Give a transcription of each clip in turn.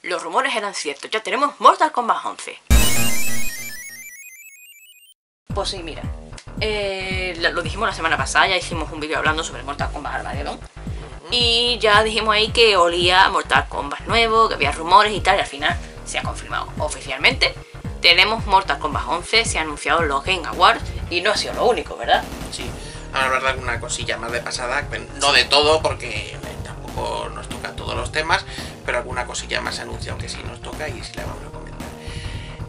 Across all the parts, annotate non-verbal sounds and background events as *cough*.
Los rumores eran ciertos, ya tenemos Mortal Kombat 11. Pues sí, mira. eh, lo dijimos la semana pasada, ya hicimos un vídeo hablando sobre Mortal Kombat Armageddon. Y ya dijimos ahí que olía a Mortal Kombat nuevo, que había rumores y tal, y al final se ha confirmado oficialmente. Tenemos Mortal Kombat 11, se ha anunciado los Game Awards y no ha sido lo único, ¿verdad? Sí, a hablar de alguna cosilla más de pasada, no de todo porque tampoco nos toca todos los temas, pero alguna cosilla más se ha anunciado que sí nos toca y sí la vamos a comentar.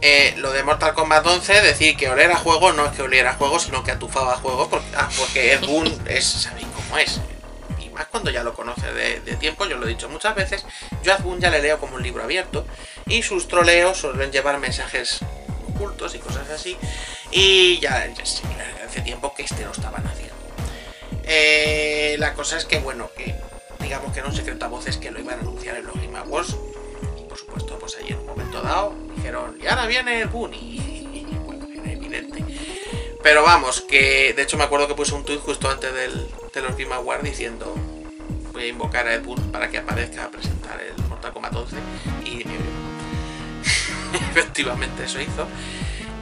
Eh, lo de Mortal Kombat 11, decir que oler a juego no es que oliera a juego, sino que atufaba a juego, porque, ah, porque Ed Boon es, sabéis cómo es. Y más cuando ya lo conoce de, tiempo, yo lo he dicho muchas veces, yo a Ed Boon ya le leo como un libro abierto, y sus troleos suelen llevar mensajes ocultos y cosas así, y ya, hace tiempo que este lo estaban haciendo. Eh, la cosa es que, bueno, que digamos que era un secreto a voces que lo iban a anunciar en los Game Awards. Y por supuesto, pues ahí en un momento dado dijeron, y ahora viene el Boon. Y, y, bueno, era evidente. Pero vamos, que de hecho me acuerdo que puse un tweet justo antes del, de los Game Awards diciendo, voy a invocar a Ed Boon para que aparezca a presentar el Mortal Kombat 11. Y *laughs* efectivamente eso hizo.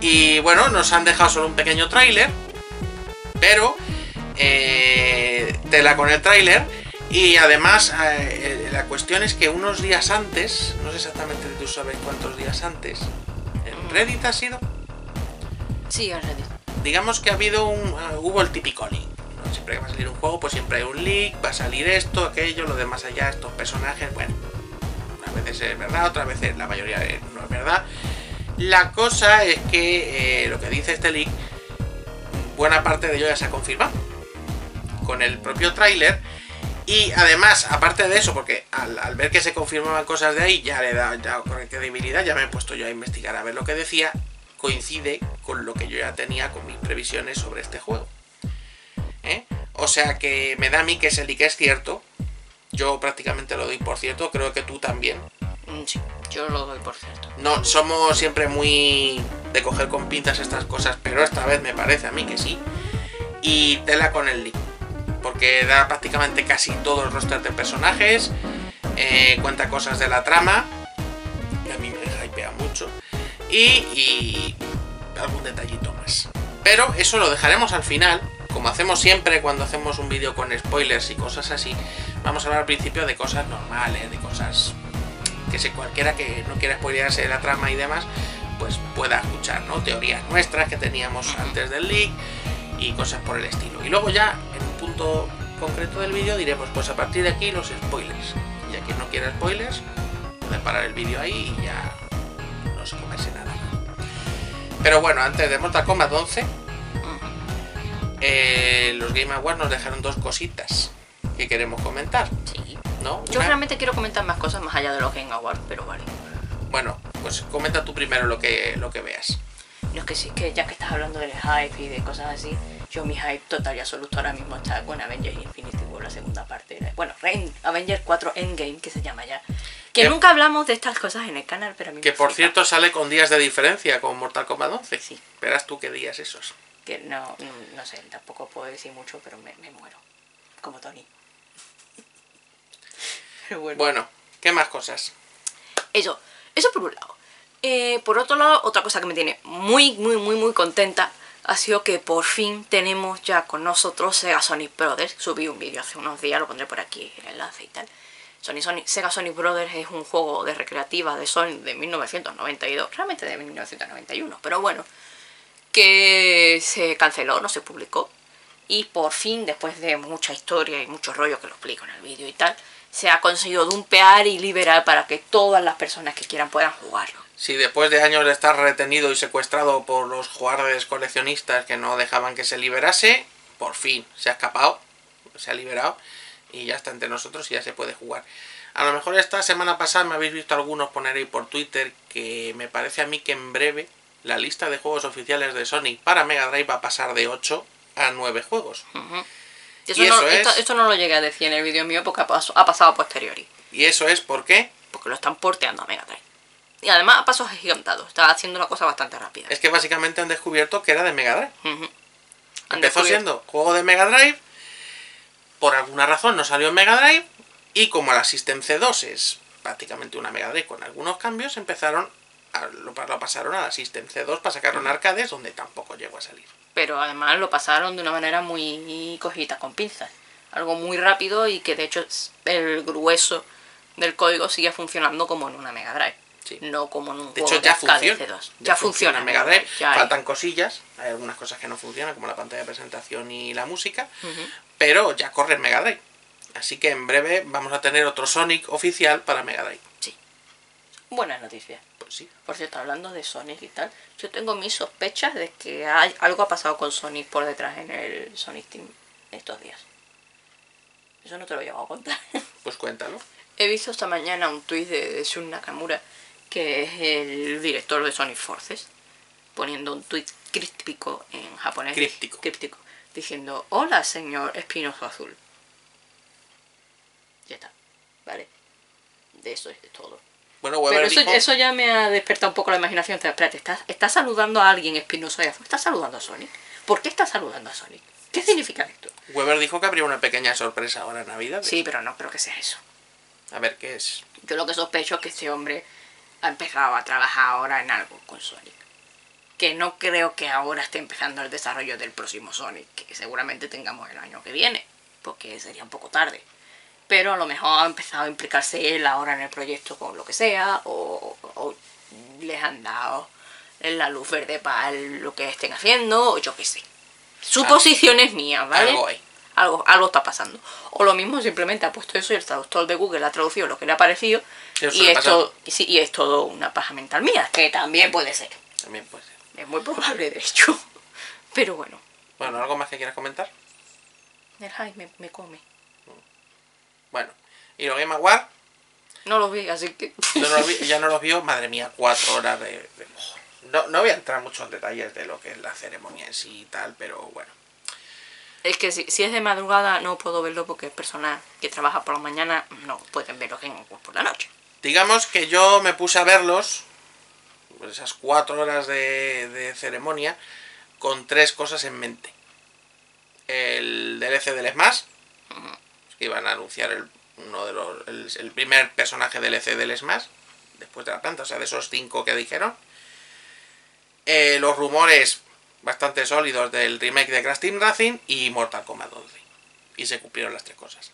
Y bueno, nos han dejado solo un pequeño tráiler, pero eh, tela con el tráiler. Y además, eh, la cuestión es que unos días antes, no sé exactamente si tú sabes cuántos días antes, en Reddit ha sido. Sí, en Reddit. Digamos que ha habido un. uh, hubo el típico leak. ¿no? Siempre que va a salir un juego, pues siempre hay un leak, va a salir esto, aquello, lo demás allá, estos personajes. Bueno, unas veces es verdad, otras veces la mayoría no es verdad. La cosa es que eh, lo que dice este leak, buena parte de ello ya se ha confirmado con el propio tráiler. Y además, aparte de eso, porque al, al, ver que se confirmaban cosas de ahí, ya le da ya credibilidad, ya me he puesto yo a investigar a ver lo que decía, coincide con lo que yo ya tenía con mis previsiones sobre este juego. ¿Eh? O sea que me da a mí que ese leak es cierto. Yo prácticamente lo doy por cierto, creo que tú también. Mm, Sí, yo lo doy por cierto. No, somos siempre muy de coger con pinzas estas cosas, pero esta vez me parece a mí que sí. Y tela con el leak. Porque da prácticamente casi todo el roster de personajes. eh, cuenta cosas de la trama. Que a mí me hypea mucho. Y, algún detallito más. Pero eso lo dejaremos al final. Como hacemos siempre cuando hacemos un vídeo con spoilers y cosas así. Vamos a hablar al principio de cosas normales, de cosas que sé cualquiera que no quiera spoilearse la trama y demás, pues pueda escuchar, ¿no? Teorías nuestras que teníamos antes del leak y cosas por el estilo. Y luego ya, en punto concreto del vídeo, diremos, pues a partir de aquí los spoilers. Y a quien no quiera spoilers, puede parar el vídeo ahí y ya no se comerse nada. Pero bueno, antes de Mortal Kombat 11, eh, los Game Awards nos dejaron dos cositas que queremos comentar, Sí. ¿no? Yo Una- realmente quiero comentar más cosas más allá de los Game Awards, pero vale. Bueno, pues comenta tú primero lo que, lo que veas. No es que sí, que ya que estás hablando del hype y de cosas así, yo mi hype total y absoluto ahora mismo está con Avengers Infinity War, la segunda parte. de- Bueno, Avengers 4 Endgame, que se llama ya. Que Que- nunca hablamos de estas cosas en el canal, pero a mí me Que por cierto sale con días de diferencia con Mortal Kombat 11. Sí. Verás tú qué días esos. Que no, no, no sé, tampoco puedo decir mucho, pero me, me muero. Como Tony. *laughs* Pero bueno. Bueno, ¿qué más cosas? Eso, eso por un lado. Eh, por otro lado, otra cosa que me tiene muy, muy, muy, muy contenta ha sido que por fin tenemos ya con nosotros Sega Sonic Brothers. Subí un vídeo hace unos días, lo pondré por aquí el enlace y tal. Sony, Sony- Sega Sonic Brothers es un juego de recreativa de Sony de 1992, realmente de 1991, pero bueno, que se canceló, no se publicó. Y por fin, después de mucha historia y mucho rollo que lo explico en el vídeo y tal, se ha conseguido dumpear y liberar para que todas las personas que quieran puedan jugarlo. Si después de años de estar retenido y secuestrado por los jugadores coleccionistas que no dejaban que se liberase, por fin se ha escapado, se ha liberado y ya está entre nosotros y ya se puede jugar. A lo mejor esta semana pasada me habéis visto algunos poner ahí por Twitter que me parece a mí que en breve la lista de juegos oficiales de Sonic para Mega Drive va a pasar de 8 a 9 juegos. Eso Y no, eso es- esto, esto no lo llegué a decir en el vídeo mío porque ha, ha pasado a posteriori. Y eso es porque Porque lo están porteando a Mega Drive. Y además a pasos agigantados. Está haciendo la cosa bastante rápida. es que básicamente han descubierto que era de Mega Drive. Empezó siendo juego de Mega Drive, por alguna razón no salió en Mega Drive, y como la System C2 es prácticamente una Mega Drive con algunos cambios, empezaron a, lo, lo pasaron a la System C2 para sacar en arcades donde tampoco llegó a salir. Pero además lo pasaron de una manera muy cogida con pinzas. Algo muy rápido y que de hecho el grueso del código sigue funcionando como en una Mega Drive. Sí. No como en un De juego hecho, ya funciona. C2. Ya, funciona en Mega Drive. ya hay. Faltan cosillas. Hay algunas cosas que no funcionan, como la pantalla de presentación y la música. Pero ya corre en Mega Drive. Así que en breve vamos a tener otro Sonic oficial para Mega Drive. Buenas noticias. Pues sí. Por cierto, hablando de Sonic y tal, yo tengo mis sospechas de que hay, algo ha pasado con Sonic por detrás en el Sonic Team estos días. Eso no te lo llegado a contar. Pues cuéntalo. He visto esta mañana un tuit de, de Shun Nakamura, que es el director de Sonic Forces, poniendo un tuit críptico en japonés. Críptico. Críptico. Diciendo, hola señor Espinoso Azul. Ya está. Vale. De eso es todo. Bueno, Weber Pero eso, dijo- eso ya me ha despertado un poco la imaginación. O sea, espérate, ¿estás, estás saludando a alguien espinoso y azul? ¿Estás saludando a Sonic? ¿Por qué estás saludando a Sonic? ¿Qué significa esto? Weber dijo que habría una pequeña sorpresa ahora en Navidad. Sí, pero no creo que sea eso. A ver qué es. Yo lo que sospecho es que este hombre ha empezado a trabajar ahora en algo con Sonic. Que no creo que ahora esté empezando el desarrollo del próximo Sonic, que seguramente tengamos el año que viene, porque sería un poco tarde. Pero a lo mejor ha empezado a implicarse él ahora en el proyecto con lo que sea, o, o les han dado la luz verde para lo que estén haciendo, o yo qué sé. Suposiciones mías, ¿vale? Algo hay. Algo, algo está pasando. O lo mismo simplemente ha puesto eso y el traductor de Google ha traducido lo que le ha parecido y es, todo, y sí, y es todo una paja mental mía, que también puede ser. También puede ser. Es muy probable, de hecho. *laughs* Pero bueno, Bueno, ¿algo más que quieras comentar? el me, me come. Bueno, y lo Game Award No lo vi, así que... *laughs* no los vi- ya no los vio, madre mía, cuatro horas de... de- No, no voy a entrar mucho en detalles de lo que es la ceremonia en sí y tal, pero bueno. Es que si, si es de madrugada no puedo verlo porque personas que trabaja por la mañana no pueden verlo por la noche. Digamos que yo me puse a verlos, esas cuatro horas de, de ceremonia, con tres cosas en mente. El DLC del Smash, que iban a anunciar el, uno de los, el, el primer personaje DLC del Smash, después de la planta, o sea, de esos cinco que dijeron. Eh, los rumores bastante sólidos del remake de Crash Team Racing y Mortal Kombat 11. Y se cumplieron las tres cosas.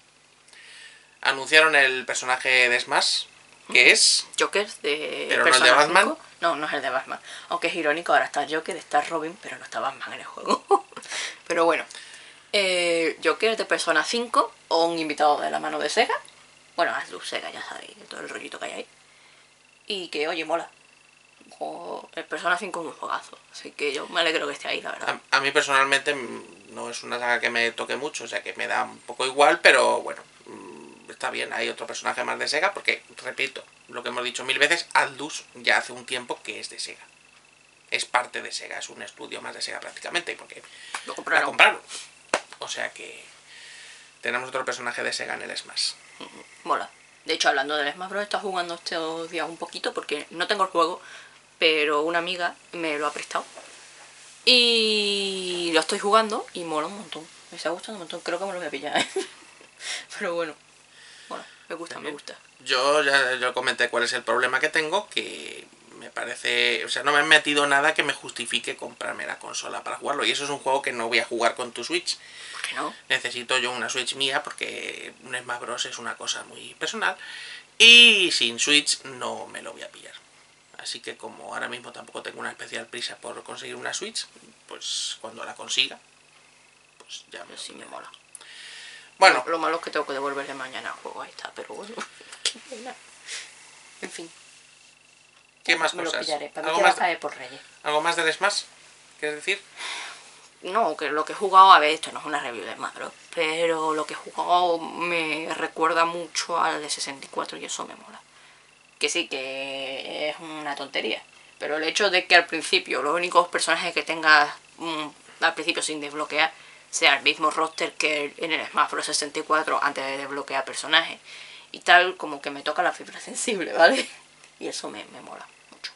Anunciaron el personaje de Smash, que es Joker de ¿Pero no el de Persona Batman? 5. No, no es el de Batman. Aunque es irónico, ahora está Joker, está Robin, pero no está Batman en el juego. *laughs* pero bueno. Eh, Joker de Persona 5 o un invitado de la mano de Sega. Bueno, Atlus Sega, ya sabéis, todo el rollito que hay ahí. Y que, oye, mola. El Persona 5 es un juegazo. Así que yo me alegro que esté ahí, la verdad. A, a mí personalmente no es una saga que me toque mucho, o sea que me da un poco igual, pero bueno, mm, está bien, hay otro personaje más de Sega, porque, repito, lo que hemos dicho mil veces, Aldus ya hace un tiempo que es de Sega. Es parte de Sega, es un estudio más de Sega prácticamente, porque Lo la compraron. compraron. O sea que tenemos otro personaje de Sega en el Smash. Mola. De hecho, hablando del Smash Bros, he estado jugando estos días un poquito porque no tengo el juego, pero una amiga me lo ha prestado. Y lo estoy jugando y mola un montón. Me está gustando un montón. Creo que me lo voy a pillar. ¿eh? *laughs* pero bueno. Bueno, me gusta, me gusta. Yo ya yo comenté cuál es el problema que tengo, que me parece, o sea, no me han metido nada que me justifique comprarme la consola para jugarlo. Y eso es un juego que no voy a jugar con tu Switch. ¿Por qué no? Necesito yo una Switch mía porque un Smash Bros es una cosa muy personal. Y sin Switch no me lo voy a pillar. Así que como ahora mismo tampoco tengo una especial prisa por conseguir una Switch, pues cuando la consiga, pues ya me... Sí, me mola. Bueno, Lo malo es que tengo que devolverle mañana al juego. Ahí está, pero bueno. *laughs* qué pena. En fin. ¿qué más me lo cosas? pillaré. Para mí ¿Algo más, caer por Reyes. ¿Algo más del Smash? ¿Quieres decir? No, que lo que he jugado, a ver, esto no es una review de Bros, pero lo que he jugado me recuerda mucho al de 64 y eso me mola. Que sí, que es una tontería, pero el hecho de que al principio los únicos personajes que tengas mm, al principio sin desbloquear sea el mismo roster que en el Smash Bros 64 antes de desbloquear personajes y tal, como que me toca la fibra *laughs* sensible, ¿vale? Y eso me, me mola mucho.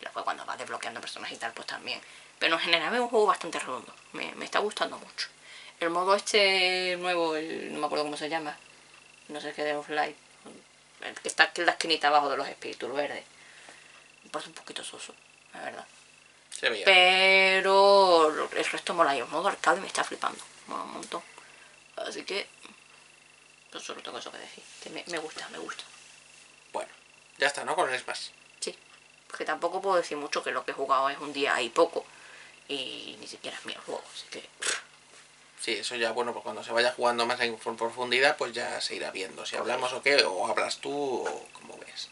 Y después cuando vas desbloqueando personajes y tal, pues también. Pero en general es un juego bastante redondo. Me, me está gustando mucho. El modo este nuevo, el- no me acuerdo cómo se llama. No sé qué de Offline. El que está aquí en la esquinita abajo de los espíritus verdes. Me parece un poquito soso, la verdad. Se veía. Pero el resto mola y el modo arcade me está flipando. Mola un montón. Así que. Pues solo tengo eso que decir. Que me, me gusta, me gusta. Bueno, ya está, ¿no? Con el Smash. Sí. Porque tampoco puedo decir mucho que lo que he jugado es un día y poco. Y ni siquiera es el juego. Así que. Sí, eso ya, bueno, pues cuando se vaya jugando más en profundidad, pues ya se irá viendo si hablamos o qué, o hablas tú, o como ves.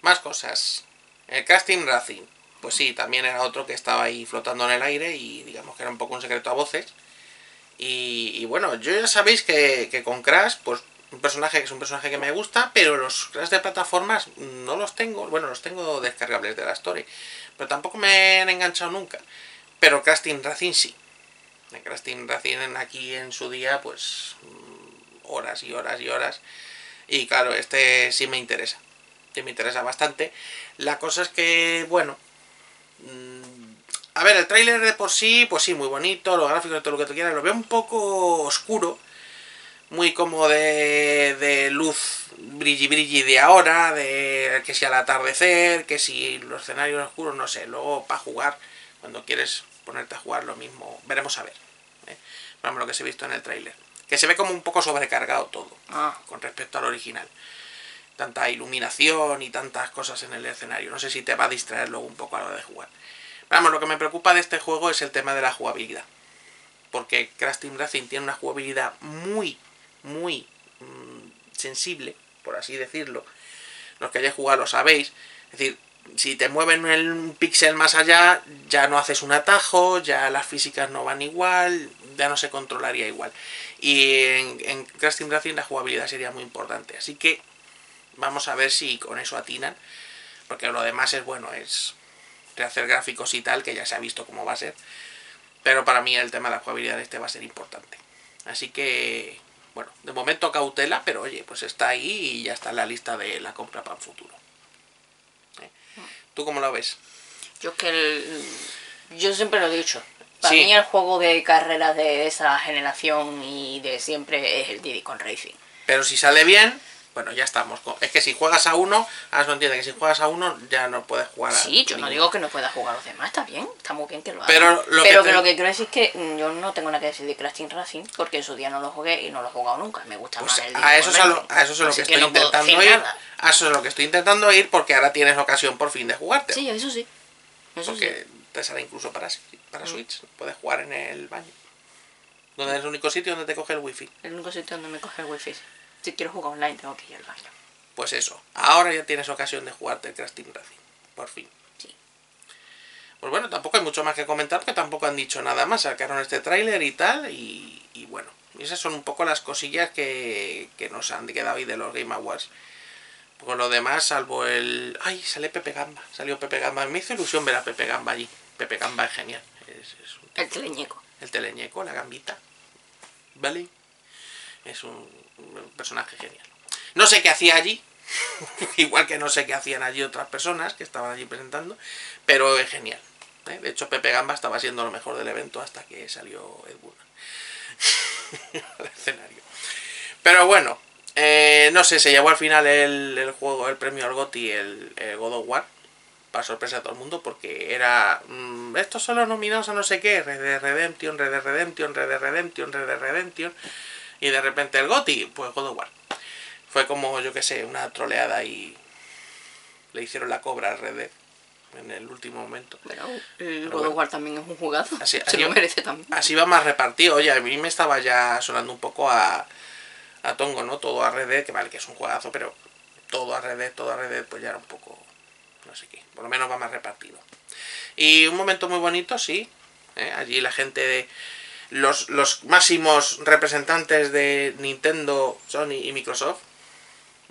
Más cosas. El casting Racing. Pues sí, también era otro que estaba ahí flotando en el aire y digamos que era un poco un secreto a voces. Y, y bueno, yo ya sabéis que, que con Crash, pues un personaje que es un personaje que me gusta, pero los Crash de plataformas no los tengo, bueno, los tengo descargables de la Story, pero tampoco me han enganchado nunca. Pero Team Racing sí. Crash Team Racing aquí en su día, pues mm, horas y horas y horas. Y claro, este sí me interesa. Sí me interesa bastante. La cosa es que, bueno. mm, A ver, el tráiler de por sí, pues sí, muy bonito, los gráficos, todo lo que tú quieras, lo veo un poco oscuro, muy como de, de luz brilli brilli de ahora, de que si al atardecer, que si los escenarios oscuros, no sé, luego para jugar, cuando quieres ponerte a jugar lo mismo, veremos a ver. ¿Eh? Vamos lo que se ha visto en el tráiler. Que se ve como un poco sobrecargado todo Ah, con respecto al original. Tanta iluminación y tantas cosas en el escenario. No sé si te va a distraer luego un poco a la hora de jugar. Vamos, lo que me preocupa de este juego es el tema de la jugabilidad. Porque Crash Team Racing tiene una jugabilidad muy, muy mm, sensible, por así decirlo. Los que hayáis jugado lo sabéis. Es decir, si te mueven el un píxel más allá, ya no haces un atajo, ya las físicas no van igual, ya no se controlaría igual. Y en, en Racing la jugabilidad sería muy importante. Así que vamos a ver si con eso atinan. Porque lo demás es bueno, es rehacer gráficos y tal, que ya se ha visto cómo va a ser. Pero para mí el tema de la jugabilidad de este va a ser importante. Así que, bueno, de momento cautela, pero oye, pues está ahí y ya está en la lista de la compra para el futuro. ¿Eh? ¿Tú cómo lo ves? yo que el- yo siempre lo he dicho. Para Sí. mí el juego de carreras de esa generación y de siempre es el Diddy con Racing. Pero si sale bien, bueno, ya estamos. con- Es que si juegas a uno, ahora no entiende que si juegas a uno ya no puedes jugar a Sí, yo no digo que no pueda jugar a los demás, está bien, está muy bien que lo haga. Pero lo que Pero te- que lo que quiero decir es que mm, yo no tengo nada que decir de Crash Team Racing porque en su día no lo jugué y no lo he jugado nunca. Me gusta Pues más el Diddy a eso, con es a, lo, Racing. a eso es lo Así que estoy no intentando ir. nada. A eso es lo que estoy intentando ir porque ahora tienes ocasión por fin de jugarte. Sí, eso sí. Eso porque sí. Te incluso para, para Mm. Switch. Puedes jugar en el baño. Donde es el único sitio donde te coge el wifi. El único sitio donde me coge el wifi. Si quiero jugar online tengo que ir al baño. Pues eso. Ahora ya tienes ocasión de jugarte el Crash Team Racing. Por fin. Sí. Pues bueno, tampoco hay mucho más que comentar, porque tampoco han dicho nada más. Sacaron este tráiler y tal, y, y bueno, esas son un poco las cosillas que, que nos han quedado ahí de los Game Awards. Con lo demás, salvo el... ¡Ay! Sale Pepe Gamba. Salió Pepe Gamba. Me hizo ilusión ver a Pepe Gamba allí. Pepe Gamba es genial. Es, es un- El teleñeco. el teleñeco, la gambita. ¿Vale? Es un, un personaje genial. No sé qué hacía allí. *laughs* Igual que no sé qué hacían allí otras personas que estaban allí presentando. Pero es genial. ¿eh? De hecho, Pepe Gamba estaba siendo lo mejor del evento hasta que salió Ed *laughs* al escenario. Pero bueno, eh, no sé, se llevó al final el, el juego, el premio al GOTY, el, el God of War, para sorpresa de todo el mundo, porque era. mm, estos son los nominados a no sé qué: Red Dead Redemption, Red Dead Redemption, Red Dead Redemption, Red Dead Redemption. Y de repente el GOTY, pues God of War. Fue como, yo que sé, una troleada y. Le hicieron la cobra al Red Dead en el último momento. Pero el Pero God of War también es un jugazo. Así- *laughs* Se así- lo merece también. Así va más repartido. Oye, a mí me estaba ya sonando un poco a, a Tongo, ¿no? Todo a Red Dead, que vale, que es un juegazo, pero todo a Red Dead, todo a Red Dead, pues ya era un poco, no sé qué. Por lo menos va más repartido. Y un momento muy bonito, sí. ¿eh? Allí la gente de... Los, los máximos representantes de Nintendo, Sony y Microsoft,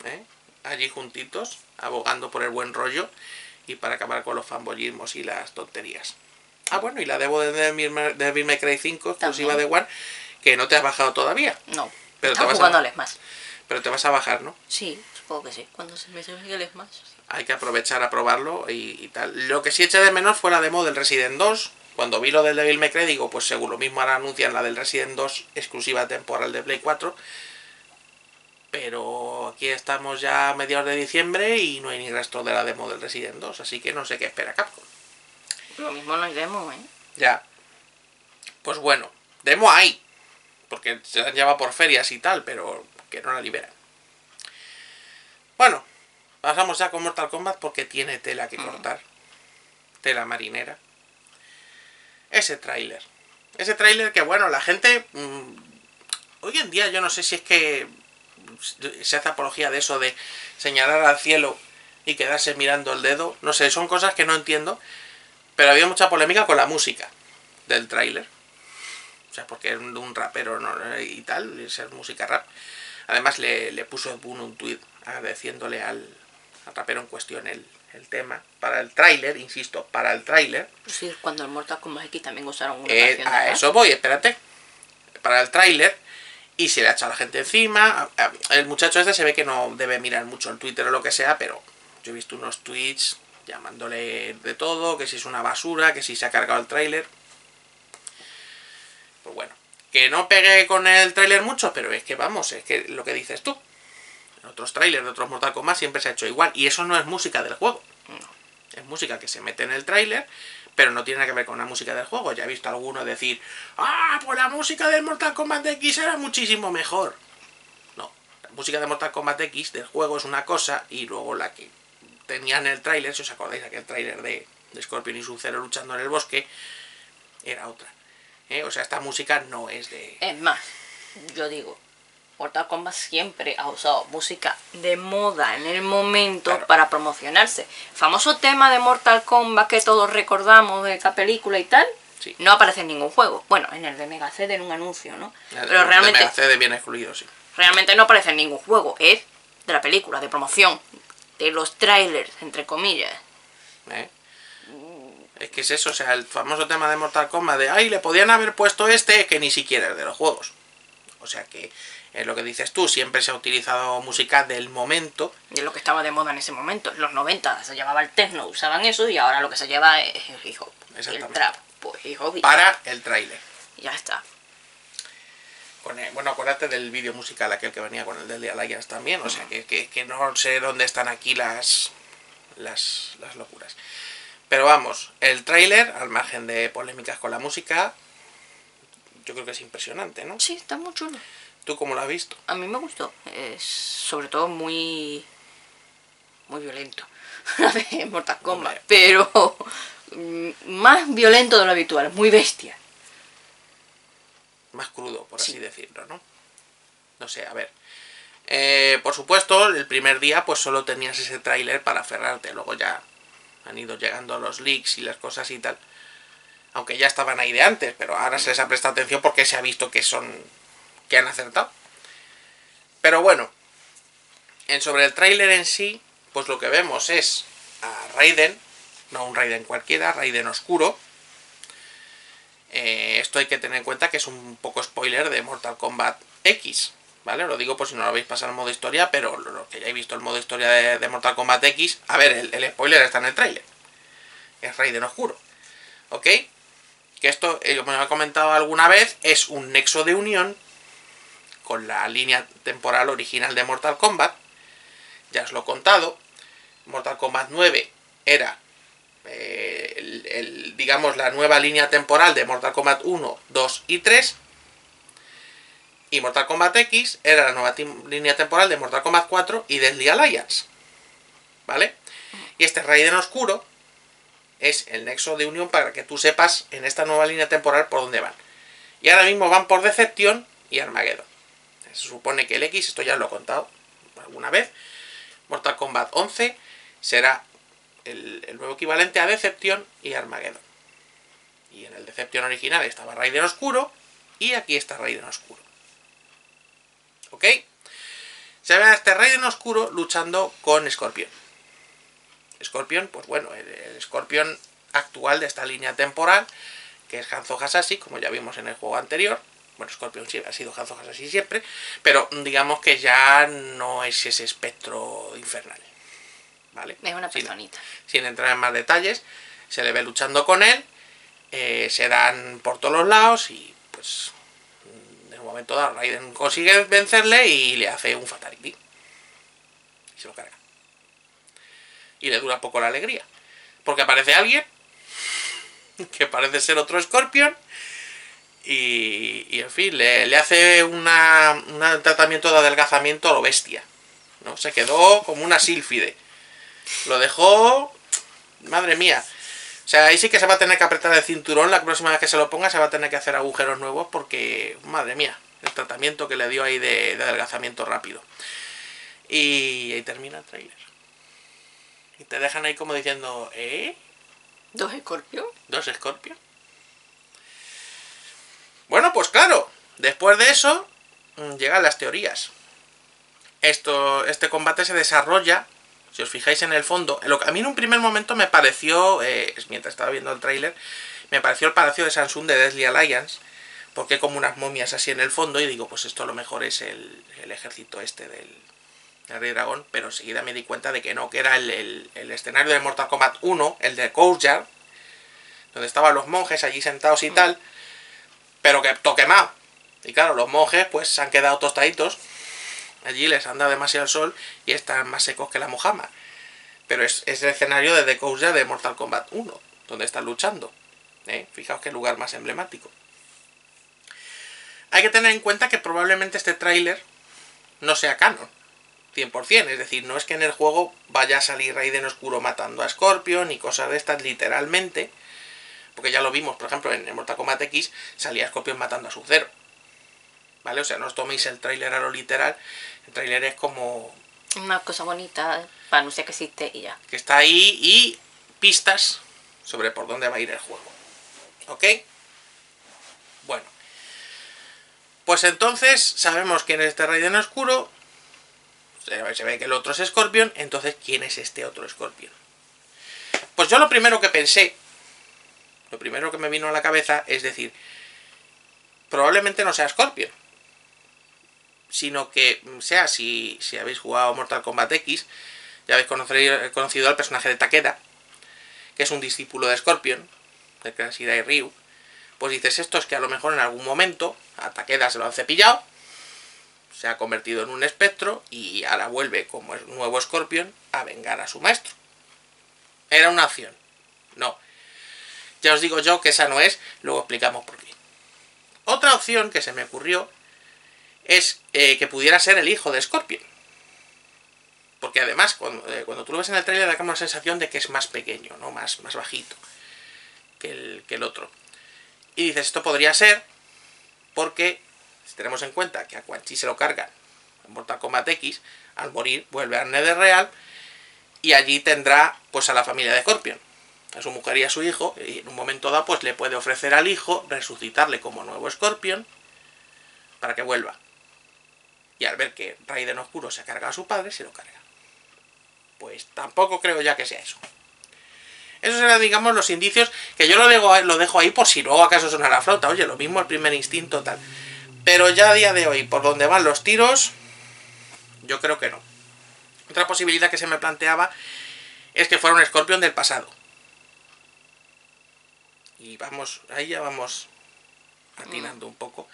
¿eh? allí juntitos, abogando por el buen rollo y para acabar con los fanboyismos y las tonterías. Ah, bueno, y la debo de Devil May- Cry 5, exclusiva de One, que no te has bajado todavía, No. Pero te vas a- jugándoles más. pero te vas a bajar, ¿no? Sí, supongo que sí. Cuando se me salga el Smash. sí. Hay que aprovechar a probarlo y, y tal. Lo que sí eché de menos fue la demo del Resident 2. Cuando vi lo del Devil May Cry, digo, pues seguro mismo ahora anuncian la del Resident 2 exclusiva temporal de Play 4. pero aquí estamos ya a mediados de diciembre y no hay ni resto de la demo del Resident 2, así que no sé qué espera Capcom. Lo mismo no hay demo, ¿eh? Ya. Pues bueno, demo hay, porque se la lleva por ferias y tal, pero que no la liberan. Bueno, pasamos ya con Mortal Kombat porque tiene tela que cortar. Tela marinera. Ese tráiler. Ese tráiler que, bueno, la gente... mm, hoy en día yo no sé si es que se hace apología de eso de señalar al cielo y quedarse mirando el dedo. No sé, son cosas que no entiendo. Pero había mucha polémica con la música del tráiler. O sea, porque es un rapero ¿no? y tal, ser música rap. Además le, le puso Ed Boon un tuit agradeciéndole al, al rapero en cuestión el, el tema para el tráiler, insisto, para el tráiler. Pues sí, cuando el Mortal Kombat X también usaron una Eh, canción a eso voy, espérate. Para el tráiler. Y se le ha echado a la gente encima. El muchacho este se ve que no debe mirar mucho el Twitter o lo que sea, pero yo he visto unos tweets llamándole de todo, que si es una basura, que si se ha cargado el tráiler. Pues bueno, que no pegue con el tráiler mucho, pero es que vamos, es que lo que dices tú. En otros trailers de otros Mortal Kombat siempre se ha hecho igual. Y eso no es música del juego. Es música que se mete en el tráiler, pero no tiene nada que ver con la música del juego. Ya he visto a alguno decir, ah, pues la música del Mortal Kombat X era muchísimo mejor. No, la música de Mortal Kombat X del juego es una cosa y luego la que tenía en el tráiler, si os acordáis, aquel tráiler de, de Scorpion y Sub-Zero luchando en el bosque, era otra. ¿Eh? O sea, esta música no es de... Es más, yo digo, Mortal Kombat siempre ha usado música de moda en el momento Claro. para promocionarse. Famoso tema de Mortal Kombat que todos recordamos de esta película y tal, Sí. no aparece en ningún juego. Bueno, en el de Mega CD en un anuncio, ¿no? Pero realmente, Mega CD bien excluido, sí. realmente no aparece en ningún juego. Es de la película, de promoción, de los trailers, entre comillas. ¿eh? Es que es eso, o sea, el famoso tema de Mortal Kombat de, ay, le podían haber puesto este que ni siquiera es de los juegos. O sea que, es lo que dices tú, siempre se ha utilizado música del momento. De lo que estaba de moda en ese momento. En los 90 se llevaba el techno, usaban eso y ahora lo que se lleva es el hip hop. El trap. Pues hip hop y para el tráiler. ya está. Con el- bueno, acuérdate del vídeo musical aquel que venía con el del de Alliance también, o sea que, que- que no sé dónde están aquí las, las, las locuras. Pero vamos, el tráiler, al margen de polémicas con la música, yo creo que es impresionante, ¿no? Sí, está muy chulo. ¿Tú cómo lo has visto? A mí me gustó. Es sobre todo muy. muy violento. *laughs* Mortal Kombat. Hombre. Pero. mm, más violento de lo habitual. Muy bestia. más crudo, por Sí. así decirlo, ¿no? No sé, a ver. Eh, por supuesto, el primer día pues solo tenías ese tráiler para aferrarte, luego ya han ido llegando los leaks y las cosas y tal. Aunque ya estaban ahí de antes, pero ahora se les ha prestado atención porque se ha visto que son que han acertado. Pero bueno, en sobre el tráiler en sí, pues lo que vemos es a Raiden, no un Raiden cualquiera, Raiden oscuro, eh, esto hay que tener en cuenta que es un poco spoiler de Mortal Kombat X, ¿vale? Lo digo por si no lo habéis pasado en modo historia, pero lo- lo que ya he visto el modo historia de, Mortal Kombat X, a ver, el, el spoiler está en el tráiler. Es Raiden Oscuro, ¿ok? Que esto, eh, como he comentado alguna vez, es un nexo de unión con la línea temporal original de Mortal Kombat. Ya os lo he contado. Mortal Kombat 9 era eh, el- el- digamos, la nueva línea temporal de Mortal Kombat 1, 2 y 3. Y Mortal Kombat X era la nueva línea temporal de Mortal Kombat 4 y Deadly Alliance. ¿Vale? Y este Raiden Oscuro es el nexo de unión para que tú sepas en esta nueva línea temporal por dónde van. Y ahora mismo van por Deception y Armageddon. Se supone que el X, esto ya lo he contado alguna vez, Mortal Kombat 11 será el, nuevo equivalente a Deception y Armageddon. Y en el Deception original estaba Raiden Oscuro y aquí está Raiden Oscuro. ¿Ok? Se ve a este Raiden Oscuro luchando con Scorpion. Scorpion, pues bueno, el, el Scorpion actual de esta línea temporal, que es Hanzo Hasashi, como ya vimos en el juego anterior. Bueno, Scorpion siempre ha sido Hanzo Hasashi siempre, pero digamos que ya no es ese espectro infernal. ¿Vale? Es una personita. sin entrar en más detalles, se le ve luchando con él, eh, se dan por todos los lados y pues de nuevo momento dado Raiden consigue vencerle y le hace un Fatality. Y se lo carga. Y le dura poco la alegría. Porque aparece alguien *laughs* que parece ser otro Scorpion y, en fin, le, hace una, un tratamiento de adelgazamiento a lo bestia. ¿no? Se quedó como una sílfide. Lo dejó... Madre mía. O sea, ahí sí que se va a tener que apretar el cinturón. La próxima vez que se lo ponga se va a tener que hacer agujeros nuevos porque, madre mía, el tratamiento que le dio ahí de, adelgazamiento rápido. Y ahí termina el trailer. Y te dejan ahí como diciendo, ¿eh? ¿Dos escorpios? ¿Dos escorpios? Bueno, pues claro, después de eso mm, llegan las teorías. Esto, este combate se desarrolla, si os fijáis en el fondo, a mí en un primer momento me pareció, eh, mientras estaba viendo el tráiler, me pareció el palacio de Samsung de Deadly Alliance, porque hay como unas momias así en el fondo y digo, pues esto a lo mejor es el, ejército este del, Rey Dragón, pero enseguida me di cuenta de que no, que era el, escenario de Mortal Kombat 1, el de Courtyard, donde estaban los monjes allí sentados y tal, pero que toquemado. Y claro, los monjes pues se han quedado tostaditos. Allí les han dado demasiado el sol y están más secos que la mojama. Pero es, el escenario de The Coast de Mortal Kombat 1, donde están luchando. ¿eh? Fijaos qué lugar más emblemático. Hay que tener en cuenta que probablemente este tráiler no sea canon. 100%, es decir, no es que en el juego vaya a salir Raiden Oscuro matando a Scorpion y cosas de estas literalmente, porque ya lo vimos, por ejemplo, en Mortal Kombat X salía Scorpion matando a Sub-Zero. ¿Vale? O sea, no os toméis el tráiler a lo literal. El tráiler es como... Una cosa bonita para anunciar que existe y ya. Que está ahí y pistas sobre por dónde va a ir el juego. ¿Ok? Bueno. Pues entonces sabemos quién es este Raiden Oscuro. Se ve que el otro es Scorpion. Entonces, ¿quién es este otro Scorpion? Pues yo lo primero que pensé lo primero que me vino a la cabeza es decir, probablemente no sea Scorpion, sino que sea, si, si habéis jugado Mortal Kombat X, ya habéis conocido, al personaje de Takeda, que es un discípulo de Scorpion, de y Ryu, pues dices, esto es que a lo mejor en algún momento a Takeda se lo han cepillado, se ha convertido en un espectro y ahora vuelve como el nuevo Scorpion a vengar a su maestro. Era una opción. No, ya os digo yo que esa no es, luego explicamos por qué. Otra opción que se me ocurrió es eh, que pudiera ser el hijo de Scorpion. Porque además, eh, cuando, tú lo ves en el trailer, da como la sensación de que es más pequeño, ¿no? Más, más bajito que el, que el otro. Y dices, esto podría ser porque, si tenemos en cuenta que a Quan Chi se lo cargan en Mortal Kombat X, al morir vuelve a Netherreal y allí tendrá pues a la familia de Scorpion a su mujer y a su hijo, y en un momento dado pues le puede ofrecer al hijo resucitarle como nuevo escorpión para que vuelva. Y al ver que Raiden Oscuro se carga a su padre, se lo carga. Pues tampoco creo ya que sea eso. Esos eran, digamos, los indicios que yo lo dejo, lo dejo ahí por si luego acaso suena la flauta. Oye, lo mismo el primer instinto, tal. Pero ya a día de hoy, por donde van los tiros, yo creo que no. Otra posibilidad que se me planteaba es que fuera un escorpión del pasado y vamos, ahí ya vamos atinando un poco.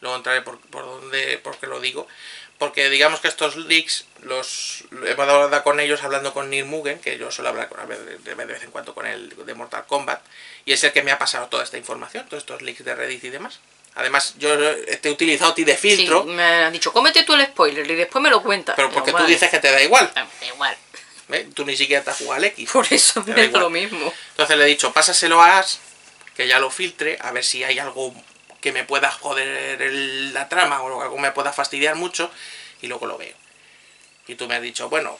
Luego entraré por, por donde, porque lo digo. Porque digamos que estos leaks los he hablado con ellos hablando con Neil Mugen, que yo suelo hablar con, de, vez en cuando con él de Mortal Kombat, y es el que me ha pasado toda esta información, todos estos leaks de Reddit y demás. Además, yo te he utilizado a ti de filtro. me han dicho, cómete tú el spoiler y después me lo cuentas. Pero porque tú dices que te da igual. Da igual. Tú ni siquiera te has jugado al X. *laughs* Por eso me da lo mismo. Entonces le he dicho, pásaselo a Ash que ya lo filtre, a ver si hay algo que me pueda joder la trama o algo me pueda fastidiar mucho, y luego lo veo. Y tú me has dicho, bueno,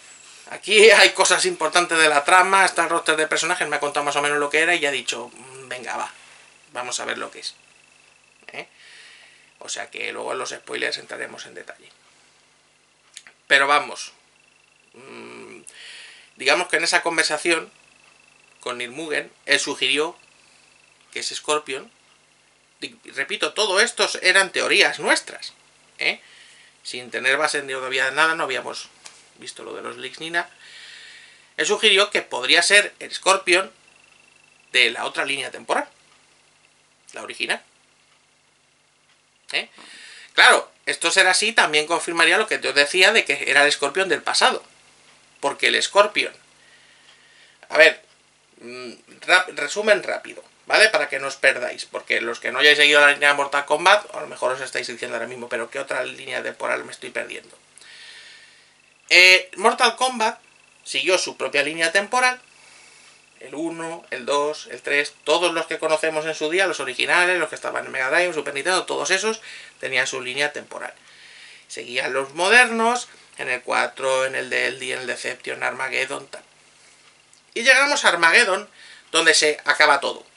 aquí hay cosas importantes de la trama, está el roster de personajes, me ha contado más o menos lo que era y ya ha dicho, mm, venga, va, vamos a ver lo que es. ¿eh? O sea que luego en los spoilers entraremos en detalle. Pero vamos, mm, digamos que en esa conversación con Nirmugen, él sugirió que es Scorpion. repito, todo esto eran teorías nuestras. ¿eh? Sin tener base ni todavía nada, no habíamos visto lo de los leaks ni nada. Él sugirió que podría ser el Scorpion de la otra línea temporal. La original. ¿Eh? Claro, esto ser así también confirmaría lo que te decía de que era el escorpión del pasado. Porque el escorpión... A ver, mm, resumen rápido, ¿vale? Para que no os perdáis. Porque los que no hayáis seguido la línea de Mortal Kombat, a lo mejor os estáis diciendo ahora mismo, pero ¿qué otra línea temporal me estoy perdiendo? Eh, Mortal Kombat siguió su propia línea temporal. El 1, el 2, el 3, todos los que conocemos en su día, los originales, los que estaban en Mega Drive, Super Nintendo, todos esos tenían su línea temporal. Seguían los modernos, en el 4, en el DLD, en el Deception, Armageddon, tal. Y llegamos a Armageddon, donde se acaba todo.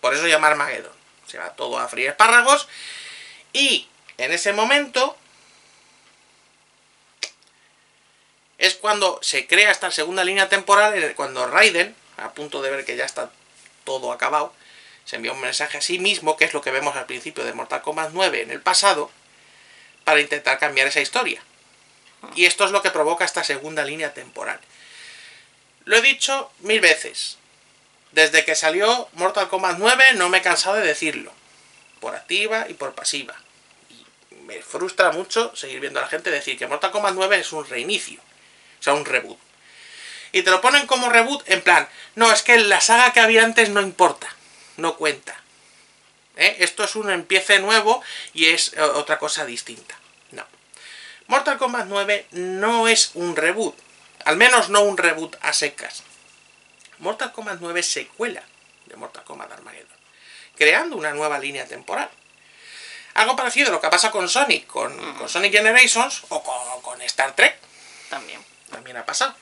Por eso llama Armageddon. Se va todo a frío espárragos. Y en ese momento es cuando se crea esta segunda línea temporal, cuando Raiden, a punto de ver que ya está todo acabado, se envía un mensaje a sí mismo, que es lo que vemos al principio de Mortal Kombat 9 en el pasado, para intentar cambiar esa historia. Y esto es lo que provoca esta segunda línea temporal. Lo he dicho mil veces. Desde que salió Mortal Kombat 9 no me he cansado de decirlo. Por activa y por pasiva. Y me frustra mucho seguir viendo a la gente decir que Mortal Kombat 9 es un reinicio o sea, un reboot. Y te lo ponen como reboot en plan, no, es que la saga que había antes no importa, no cuenta. ¿Eh? Esto es un empiece nuevo y es eh, otra cosa distinta. No. Mortal Kombat 9 no es un reboot, al menos no un reboot a secas. Mortal Kombat 9 es secuela de Mortal Kombat Armageddon, creando una nueva línea temporal. Algo parecido a lo que pasa con Sonic, con, con Sonic Generations o con, con Star Trek. También también ha pasado.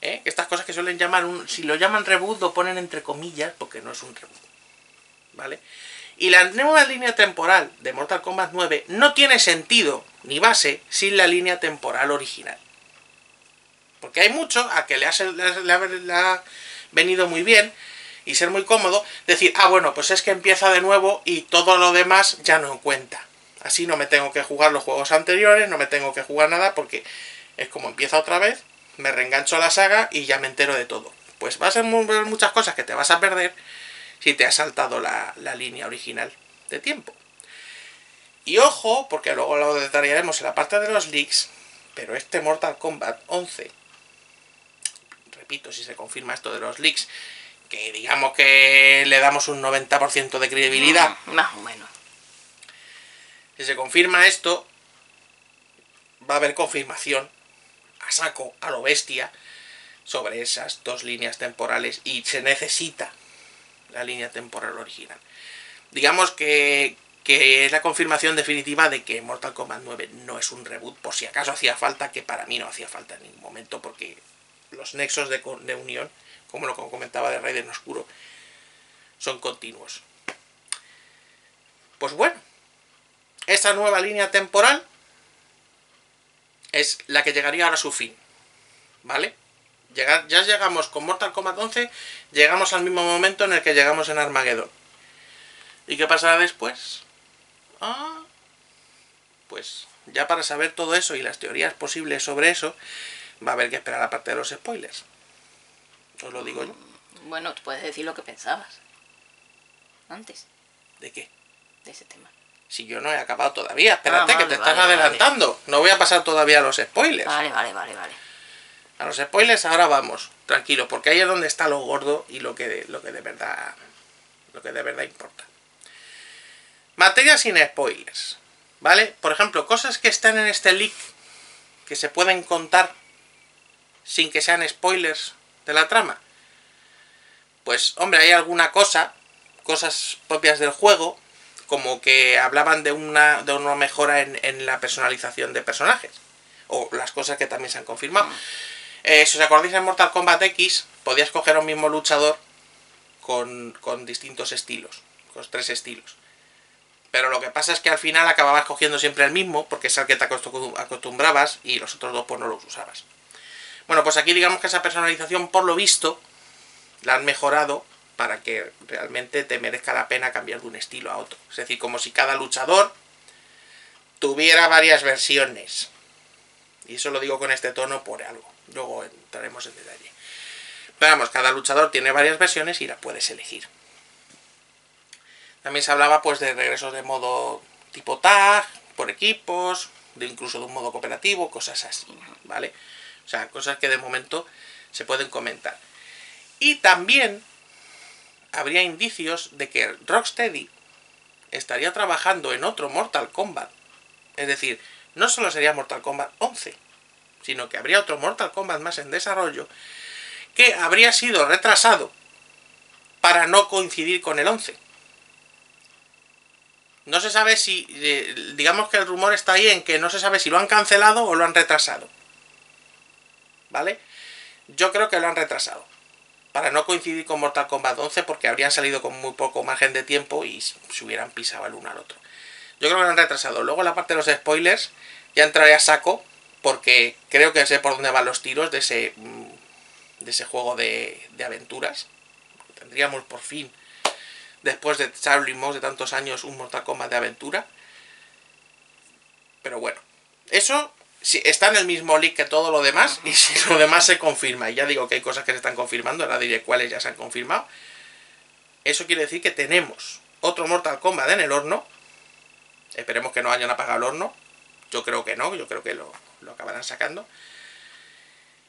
¿eh? Estas cosas que suelen llamar, un, si lo llaman reboot, lo ponen entre comillas, porque no es un reboot. ¿Vale? Y la nueva línea temporal de Mortal Kombat 9 no tiene sentido ni base sin la línea temporal original. Porque hay mucho a que le ha, venido muy bien y ser muy cómodo decir, ah, bueno, pues es que empieza de nuevo y todo lo demás ya no cuenta. Así no me tengo que jugar los juegos anteriores, no me tengo que jugar nada porque es como empieza otra vez, me reengancho a la saga y ya me entero de todo. Pues vas a ver muchas cosas que te vas a perder si te has saltado la, línea original de tiempo. Y ojo, porque luego lo detallaremos en la parte de los leaks, pero este Mortal Kombat 11, repito, si se confirma esto de los leaks, que digamos que le damos un 90% de credibilidad. Mm, más o menos. Si se confirma esto, va a haber confirmación a saco, a lo bestia, sobre esas dos líneas temporales y se necesita la línea temporal original. Digamos que, que es la confirmación definitiva de que Mortal Kombat 9 no es un reboot, por si acaso hacía falta, que para mí no hacía falta en ningún momento, porque los nexos de, de unión, como lo comentaba de Raiden Oscuro, son continuos. Pues bueno, esta nueva línea temporal es la que llegaría ahora a su fin. ¿Vale? ya llegamos con Mortal Kombat 11, llegamos al mismo momento en el que llegamos en Armageddon. ¿Y qué pasará después? Ah, pues ya para saber todo eso y las teorías posibles sobre eso, va a haber que esperar la parte de los spoilers. Os lo digo yo. Bueno, tú puedes decir lo que pensabas. Antes. ¿De qué? De ese tema. Si yo no he acabado todavía, espérate ah, que te estás adelantando. No voy a pasar todavía a los spoilers. Vale, vale, vale, vale. A los spoilers ahora vamos, tranquilo, porque ahí es donde está lo gordo y lo que, lo que de verdad lo que de verdad importa. Materia sin spoilers, ¿vale? Por ejemplo, cosas que están en este leak que se pueden contar sin que sean spoilers de la trama. Pues, hombre, hay alguna cosa, cosas propias del juego, como que hablaban de una, de una mejora en, la personalización de personajes. O las cosas que también se han confirmado. Eh, si os acordáis en Mortal Kombat X, podías coger a un mismo luchador con, distintos estilos, con tres estilos. Pero lo que pasa es que al final acababas cogiendo siempre el mismo, porque es al que te acostumbrabas y los otros dos pues no los usabas. Bueno, pues aquí digamos que esa personalización, por lo visto, la han mejorado para que realmente te merezca la pena cambiar de un estilo a otro. Es decir, como si cada luchador tuviera varias versiones. Y eso lo digo con este tono por algo. Luego entraremos en detalle. Pero vamos, cada luchador tiene varias versiones y la puedes elegir. También se hablaba pues de regresos de modo tipo tag, por equipos, de incluso de un modo cooperativo, cosas así, ¿vale? O sea, cosas que de momento se pueden comentar. Y también habría indicios de que Rocksteady estaría trabajando en otro Mortal Kombat. Es decir, no solo sería Mortal Kombat 11, sino que habría otro Mortal Kombat más en desarrollo que habría sido retrasado para no coincidir con el 11. No se sabe si, eh, digamos que el rumor está ahí en que no se sabe si lo han cancelado o lo han retrasado. ¿Vale? Yo creo que lo han retrasado. Para no coincidir con Mortal Kombat 11 porque habrían salido con muy poco margen de tiempo y se hubieran pisado el uno al otro. Yo creo que lo han retrasado. Luego la parte de los spoilers ya entraré a saco porque creo que sé por dónde van los tiros de ese, mm, de ese juego de, de aventuras. Tendríamos por fin después de Charlie Moss de tantos años un Mortal Kombat de aventura. Pero bueno, eso si está en el mismo leak que todo lo demás y si lo demás se confirma, y ya digo que hay cosas que se están confirmando, ahora diré cuáles ya se han confirmado, eso quiere decir que tenemos otro Mortal Kombat en el horno. Esperemos que no hayan apagado el horno. Yo creo que no, yo creo que lo, lo acabarán sacando.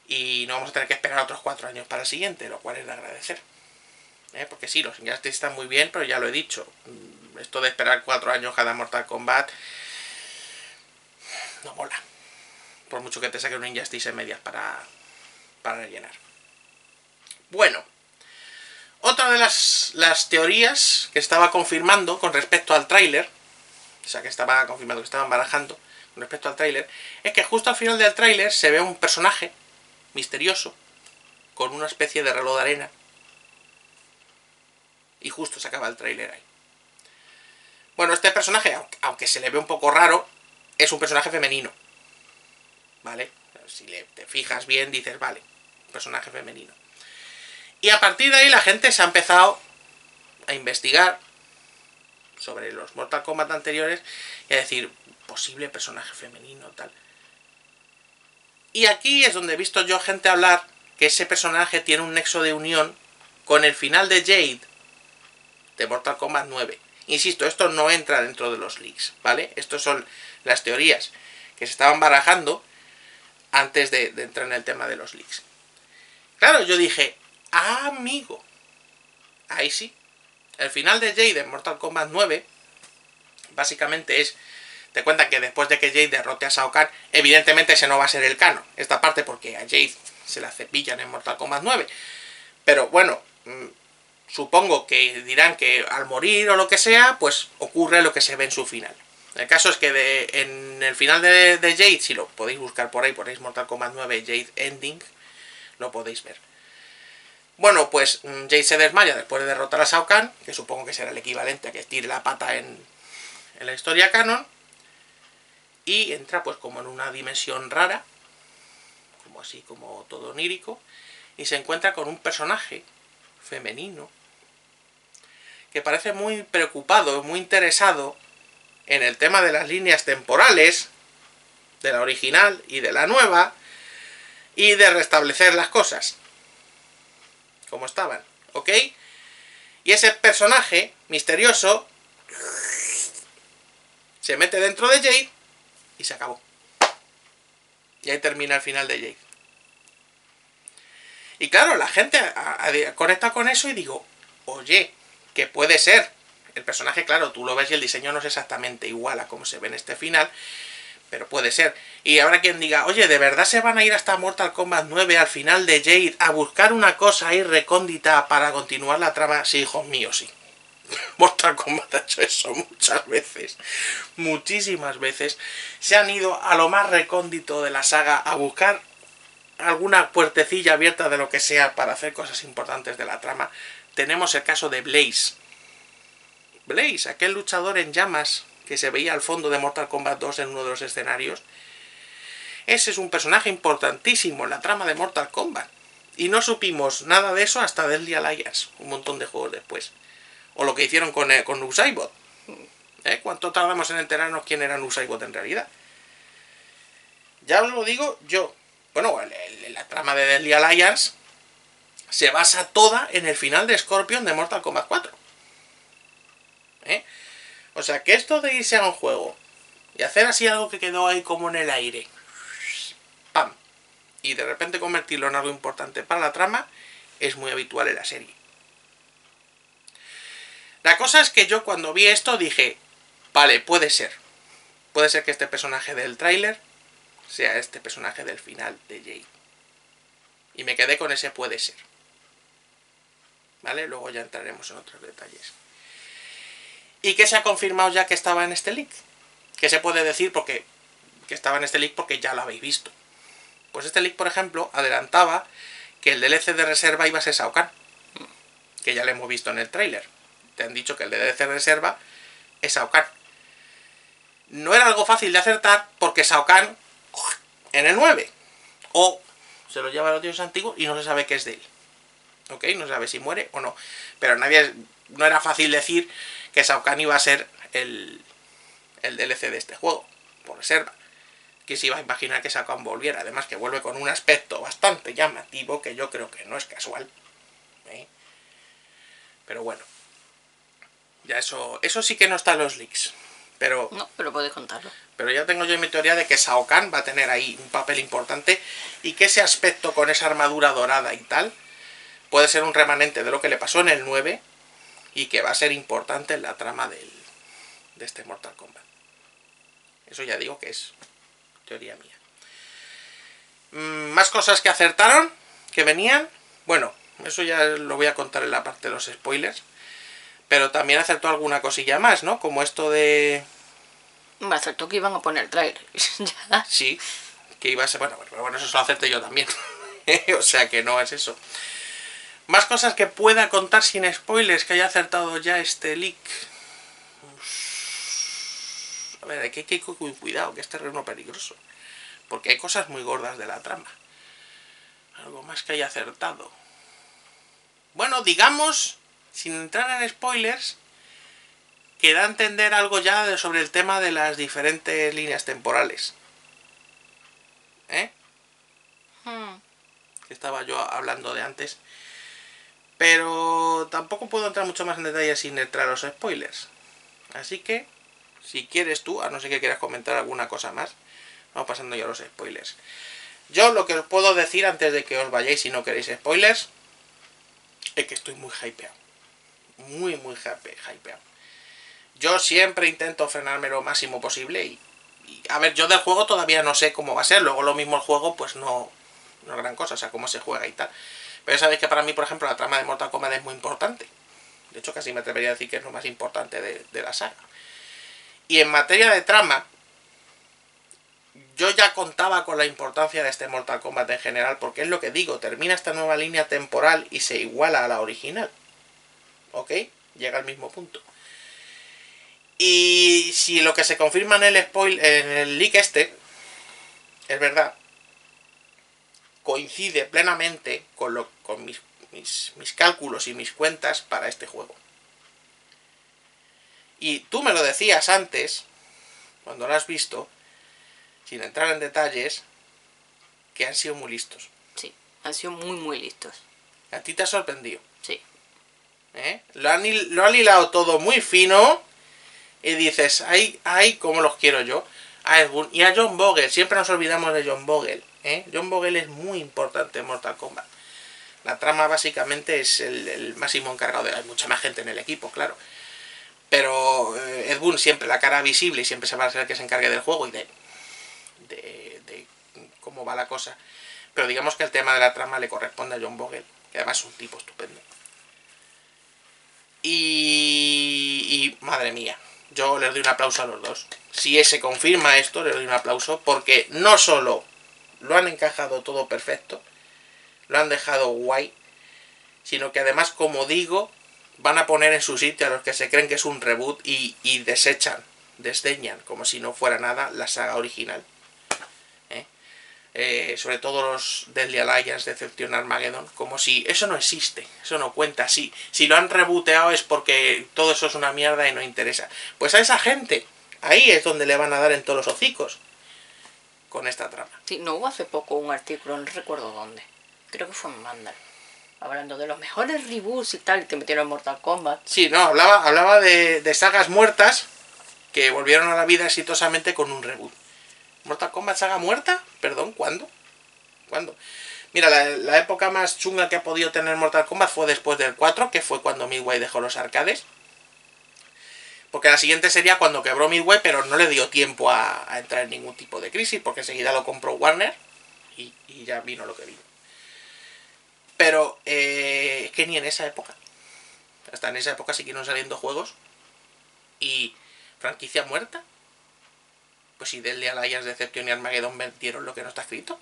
Y no vamos a tener que esperar otros cuatro años para el siguiente, lo cual es de agradecer. ¿eh? porque sí, los Injustice están muy bien, pero ya lo he dicho, mm, esto de esperar cuatro años cada Mortal Kombat no mola. Por mucho que te saque un Injustice en medias para, para rellenar. Bueno, otra de las, las teorías que estaba confirmando con respecto al tráiler, o sea, que estaba confirmando, que estaban barajando con respecto al tráiler, es que justo al final del tráiler se ve un personaje misterioso con una especie de reloj de arena y justo se acaba el tráiler ahí. Bueno, este personaje, aunque se le ve un poco raro, es un personaje femenino. ¿Vale? Si le, te fijas bien, dices, vale, personaje femenino. Y a partir de ahí la gente se ha empezado a investigar sobre los Mortal Kombat anteriores y a decir, posible personaje femenino, tal. Y aquí es donde he visto yo gente hablar que ese personaje tiene un nexo de unión con el final de Jade de Mortal Kombat 9. Insisto, esto no entra dentro de los leaks, ¿vale? Estas son las teorías que se estaban barajando antes de, entrar en el tema de los leaks. Claro, yo dije, amigo, ahí sí. El final de Jade en Mortal Kombat 9 básicamente es te cuenta que después de que Jade derrote a Shao evidentemente ese no va a ser el canon. Esta parte porque a Jade se la cepillan en Mortal Kombat 9. Pero bueno, mm, supongo que dirán que al morir o lo que sea, pues ocurre lo que se ve en su final. El caso es que de, en el final de, Jade, si lo podéis buscar por ahí, ponéis Mortal Kombat 9 Jade Ending, lo podéis ver. Bueno, pues mm, Jade se desmaya después de derrotar a Shao Kahn, que supongo que será el equivalente a que tire la pata en, en la historia canon, y entra pues como en una dimensión rara, como así como todo onírico, y se encuentra con un personaje femenino que parece muy preocupado, muy interesado en el tema de las líneas temporales, de la original y de la nueva, y de restablecer las cosas como estaban, ¿ok? Y ese personaje misterioso se mete dentro de Jade y se acabó. Y ahí termina el final de Jade. Y claro, la gente conecta con eso y digo, oye, que puede ser. El personaje, claro, tú lo ves y el diseño no es exactamente igual a como se ve en este final, pero puede ser. Y ahora quien diga, oye, ¿de verdad se van a ir hasta Mortal Kombat 9 al final de Jade a buscar una cosa ahí recóndita para continuar la trama? Sí, hijos míos, sí. *laughs* Mortal Kombat ha hecho eso muchas veces, muchísimas veces. Se han ido a lo más recóndito de la saga a buscar alguna puertecilla abierta de lo que sea para hacer cosas importantes de la trama. Tenemos el caso de Blaze. Blaze, aquel luchador en llamas que se veía al fondo de Mortal Kombat 2 en uno de los escenarios. Ese es un personaje importantísimo en la trama de Mortal Kombat. Y no supimos nada de eso hasta Deadly Alliance, un montón de juegos después. O lo que hicieron con, eh, con Usaibot. ¿Eh? ¿Cuánto tardamos en enterarnos quién era Usaibot en realidad? Ya os lo digo yo, bueno, la trama de Deadly Alliance se basa toda en el final de Scorpion de Mortal Kombat 4. ¿Eh? O sea, que esto de irse a un juego y hacer así algo que quedó ahí como en el aire. ¡Pam! Y de repente convertirlo en algo importante para la trama es muy habitual en la serie. La cosa es que yo cuando vi esto dije, vale, puede ser. Puede ser que este personaje del tráiler sea este personaje del final de Jay. Y me quedé con ese puede ser. ¿Vale? Luego ya entraremos en otros detalles. ¿Y qué se ha confirmado ya que estaba en este leak? ¿Qué se puede decir porque que estaba en este leak porque ya lo habéis visto? Pues este leak, por ejemplo, adelantaba que el DLC de reserva iba a ser Shao Kahn. Que ya lo hemos visto en el tráiler. Te han dicho que el DLC de reserva es Shao Kahn. No era algo fácil de acertar porque Shao Kahn en el 9. O se lo lleva a los dioses antiguos y no se sabe qué es de él. ¿Ok? No se sabe si muere o no. Pero nadie, no era fácil decir que Shao Kahn iba a ser el, el DLC de este juego, por reserva. Que se iba a imaginar que Shao Kahn volviera. Además que vuelve con un aspecto bastante llamativo que yo creo que no es casual. ¿eh? Pero bueno. Ya eso, eso sí que no está en los leaks. Pero, No, pero puedes contarlo. pero ya tengo yo mi teoría de que Shao Kahn va a tener ahí un papel importante y que ese aspecto con esa armadura dorada y tal puede ser un remanente de lo que le pasó en el 9 y que va a ser importante en la trama del, de este Mortal Kombat. Eso ya digo que es teoría mía. Mm, Más cosas que acertaron, que venían. Bueno, eso ya lo voy a contar en la parte de los spoilers. Pero también acertó alguna cosilla más, ¿no? Como esto de... Me acertó que iban a poner trailer. *laughs* Sí, que iba a ser... Bueno, pero bueno, eso lo acerté yo también. *laughs* o sea que no es eso. Más cosas que pueda contar sin spoilers que haya acertado ya este leak. A ver, hay que, hay que ir con cuidado, que es terreno peligroso. Porque hay cosas muy gordas de la trama. Algo más que haya acertado. Bueno, digamos, sin entrar en spoilers, que da a entender algo ya de- sobre el tema de las diferentes líneas temporales. ¿Eh? Hmm. que estaba yo hablando de antes. Pero tampoco puedo entrar mucho más en detalle sin entrar a los spoilers. Así que, si quieres tú, a no ser que quieras comentar alguna cosa más, vamos pasando ya a los spoilers. Yo lo que os puedo decir antes de que os vayáis si no queréis spoilers, es que estoy muy hypeado. Muy, muy hype- hypeado. Yo siempre intento frenarme lo máximo posible y, y, a ver, yo del juego todavía no sé cómo va a ser. Luego lo mismo el juego, pues no, no gran cosa, o sea, cómo se juega y tal. Pero sabéis que para mí, por ejemplo, la trama de Mortal Kombat es muy importante. De hecho, casi me atrevería a decir que es lo más importante de, la saga. Y en materia de trama, yo ya contaba con la importancia de este Mortal Kombat en general, porque es lo que digo, termina esta nueva línea temporal y se iguala a la original. ¿Ok? Llega al mismo punto. Y si lo que se confirma en el spoil, en el leak este, es verdad, coincide plenamente con, lo, con mis, mis, mis cálculos y mis cuentas para este juego. Y tú me lo decías antes, cuando lo has visto, sin entrar en detalles, que han sido muy listos. Sí, han sido muy, muy listos. A ti te ha sorprendido. Sí. ¿eh? Lo, han, lo han hilado todo muy fino y dices, ay, ay, cómo los quiero yo. A y a John Vogel, siempre nos olvidamos de John Vogel. ¿Eh? John Vogel es muy importante en Mortal Kombat. La trama básicamente es el, máximo encargado. Hay mucha más gente en el equipo, claro. Pero eh, Ed Boon siempre la cara visible y siempre se va a ser el que se encargue del juego y de, de, de cómo va la cosa. Pero digamos que el tema de la trama le corresponde a John Vogel, que además es un tipo estupendo. Y, y madre mía, yo les doy un aplauso a los dos. Si se confirma esto, les doy un aplauso porque no solo lo han encajado todo perfecto, lo han dejado guay, sino que además, como digo, van a poner en su sitio a los que se creen que es un reboot y, y desechan, desdeñan, como si no fuera nada, la saga original. ¿Eh? Eh, sobre todo los Deadly Alliance, Deception Armageddon, como si eso no existe, eso no cuenta. Si, si lo han reboteado es porque todo eso es una mierda y no interesa. Pues a esa gente, ahí es donde le van a dar en todos los hocicos con esta trama. Sí, no hubo hace poco un artículo, no recuerdo dónde. Creo que fue en Mandal. Hablando de los mejores reboots y tal que metieron en Mortal Kombat. Sí, no, hablaba, hablaba de, de sagas muertas que volvieron a la vida exitosamente con un reboot. ¿Mortal Kombat saga muerta? Perdón, ¿cuándo? ¿Cuándo? Mira, la, la época más chunga que ha podido tener Mortal Kombat fue después del 4, que fue cuando Midway dejó los arcades. Porque la siguiente sería cuando quebró Midway, pero no le dio tiempo a, entrar en ningún tipo de crisis, porque enseguida lo compró Warner y, y ya vino lo que vino. Pero eh, es que ni en esa época. Hasta en esa época siguieron saliendo juegos. Y franquicia muerta. Pues si Deadly Alliance, Deception y Armageddon vendieron lo que no está escrito.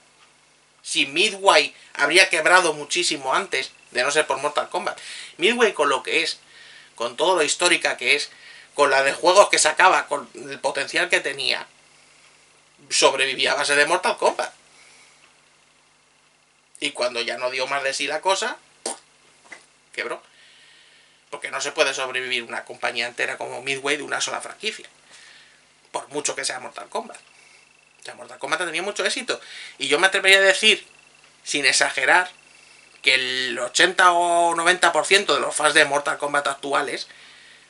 Si Midway habría quebrado muchísimo antes de no ser por Mortal Kombat. Midway con lo que es, con todo lo histórica que es, con la de juegos que sacaba, con el potencial que tenía, sobrevivía a base de Mortal Kombat. Y cuando ya no dio más de sí la cosa, quebró. Porque no se puede sobrevivir una compañía entera como Midway de una sola franquicia. Por mucho que sea Mortal Kombat. O sea, Mortal Kombat tenía mucho éxito. Y yo me atrevería a decir, sin exagerar, que el 80 o 90% de los fans de Mortal Kombat actuales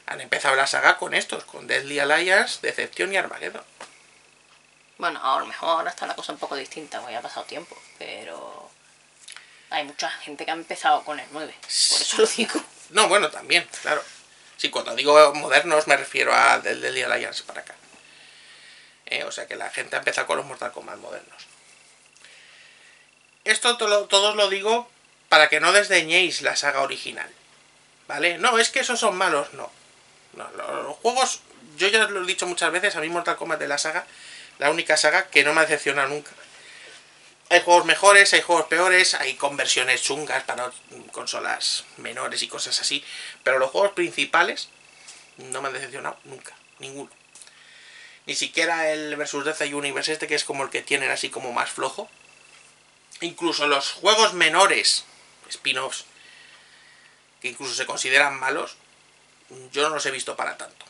han empezado la saga con estos, con Deadly Alliance, Deception y Armageddon. Bueno, a lo mejor ahora está la cosa un poco distinta, porque ha pasado tiempo, pero hay mucha gente que ha empezado con el 9, por eso lo digo. No, bueno, también, claro. Sí, cuando digo modernos me refiero a Deadly Alliance para acá. Eh, o sea que la gente ha empezado con los Mortal Kombat modernos. Esto to lo- todos lo digo para que no desdeñéis la saga original. ¿Vale? No, es que esos son malos, no. Los juegos, yo ya lo he dicho muchas veces, a mí Mortal Kombat de la saga, la única saga que no me ha decepcionado nunca. Hay juegos mejores, hay juegos peores, hay conversiones chungas para consolas menores y cosas así, pero los juegos principales no me han decepcionado nunca, ninguno. Ni siquiera el Versus DC Universe este, que es como el que tienen así como más flojo. Incluso los juegos menores, spin-offs, que incluso se consideran malos, yo no los he visto para tanto.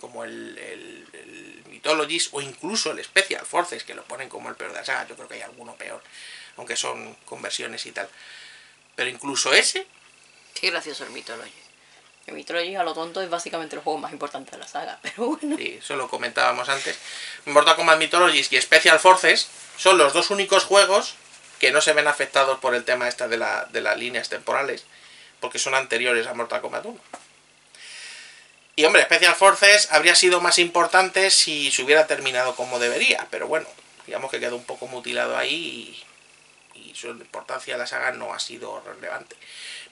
Como el, el, el Mythologies o incluso el Special Forces, que lo ponen como el peor de la saga. Yo creo que hay alguno peor, aunque son conversiones y tal. Pero incluso ese, Qué gracioso el Mythology. El Mythology a lo tonto es básicamente el juego más importante de la saga, *laughs* pero bueno. Sí, eso lo comentábamos antes. Mortal Kombat Mythologies y Special Forces son los dos únicos juegos que no se ven afectados por el tema esta de, la, de las líneas temporales, porque son anteriores a Mortal Kombat 1. Y hombre, Special Forces habría sido más importante si se hubiera terminado como debería, pero bueno, digamos que quedó un poco mutilado ahí y, su importancia de la saga no ha sido relevante.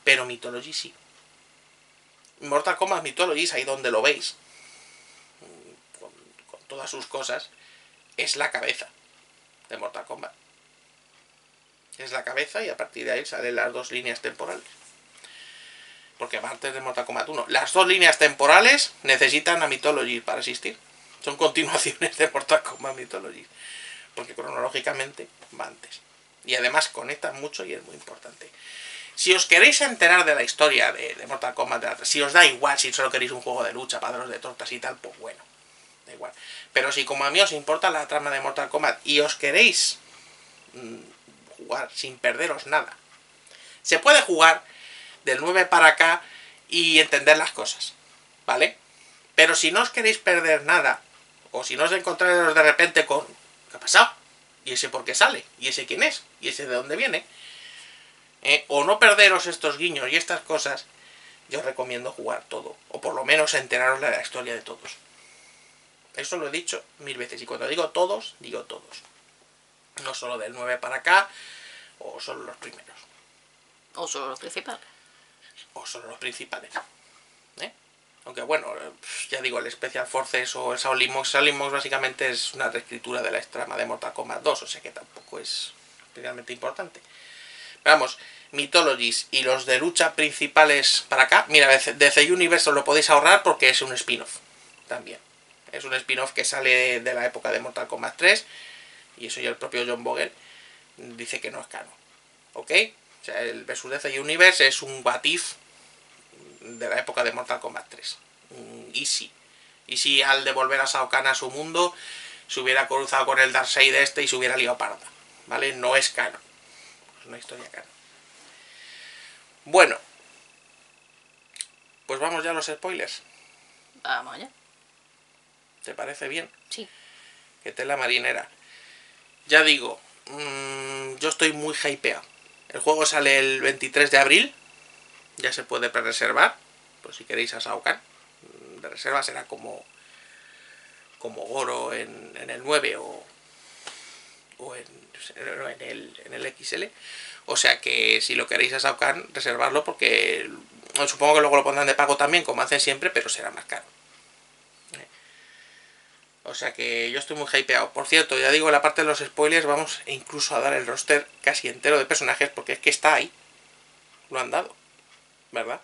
Pero Mythology sí. Mortal Kombat Mythologies, ahí donde lo veis, con todas sus cosas, es la cabeza de Mortal Kombat. Es la cabeza y a partir de ahí salen las dos líneas temporales. Porque aparte de Mortal Kombat 1, las dos líneas temporales necesitan a Mythology para existir. Son continuaciones de Mortal Kombat Mythology. Porque cronológicamente va antes. Y además conectan mucho y es muy importante. Si os queréis enterar de la historia de, Mortal Kombat, de la- si os da igual, si solo queréis un juego de lucha, padros de tortas y tal, pues bueno, da igual. Pero si como a mí os importa la trama de Mortal Kombat y os queréis mm, jugar sin perderos nada, se puede jugar del 9 para acá y entender las cosas, ¿vale? Pero si no os queréis perder nada, o si no os encontráis de repente con ¿qué ha pasado? ¿Y ese por qué sale? ¿Y ese quién es? ¿Y ese de dónde viene? Eh, o no perderos estos guiños y estas cosas, yo os recomiendo jugar todo, o por lo menos enteraros de la historia de todos. Eso lo he dicho mil veces, y cuando digo todos, digo todos. No solo del 9 para acá, o solo los primeros, O solo los principales. O solo los principales. ¿eh? Aunque bueno, ya digo, el Special Forces o el Shaolin Monks, básicamente es una reescritura de la trama de Mortal Kombat 2, o sea que tampoco es especialmente importante. Vamos, Mythologies y los de lucha principales para acá, mira, DC Universe lo podéis ahorrar porque es un spin-off también. Es un spin-off que sale de la época de Mortal Kombat 3 y eso ya el propio John Vogel dice que no es canon. ¿Ok? O sea, el versus DC Universe es un what if de la época de Mortal Kombat 3. Un Easy. Easy al devolver a Shao Kahn a su mundo se hubiera cruzado con el Darkseid este y se hubiera liado parda. ¿Vale? No es canon. Es una historia canon. Bueno. Pues vamos ya a los spoilers. Vamos allá. ¿Te parece bien? Sí. Que tela marinera. Ya digo, mm, yo estoy muy hypeado. El juego sale el 23 de abril. Ya se puede pre-reservar. Pues si queréis a Shao Kahn. mm, De reserva será como. Como Goro en, el 9 o. O en, el, en el XL. O sea que si lo queréis a Shao Kahn, reservarlo porque. bueno, Supongo que luego lo pondrán de pago también, como hacen siempre, pero será más caro. O sea que yo estoy muy hypeado. Por cierto, ya digo, en la parte de los spoilers vamos incluso a dar el roster casi entero de personajes porque es que está ahí. Lo han dado. ¿Verdad?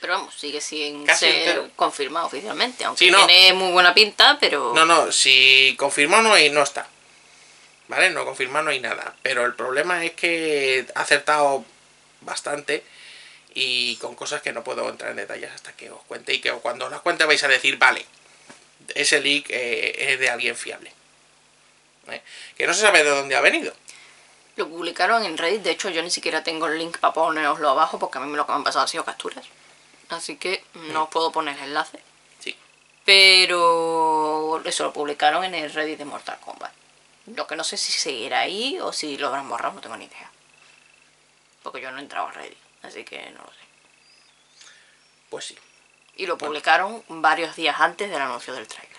Pero vamos, sigue sin Casi ser entero. confirmado oficialmente. Aunque Sí, no. tiene muy buena pinta, pero. No, no, si confirmado no hay, no está. ¿Vale? No confirmado no hay nada. Pero el problema es que ha acertado bastante y con cosas que no puedo entrar en detalles hasta que os cuente y que cuando os las cuente vais a decir, vale, ese leak eh, es de alguien fiable. ¿Eh? Que no se sabe de dónde ha venido. Lo publicaron en Reddit. De hecho, yo ni siquiera tengo el link para poneroslo abajo porque a mí lo que me han pasado ha sido capturas. Así que no os puedo poner el enlace. Sí. Pero eso lo publicaron en el Reddit de Mortal Kombat. Lo que no sé si seguirá ahí o si lo habrán borrado, no tengo ni idea. Porque yo no he entrado a Reddit, así que no lo sé. Pues sí. Y lo publicaron varios días antes del anuncio del tráiler.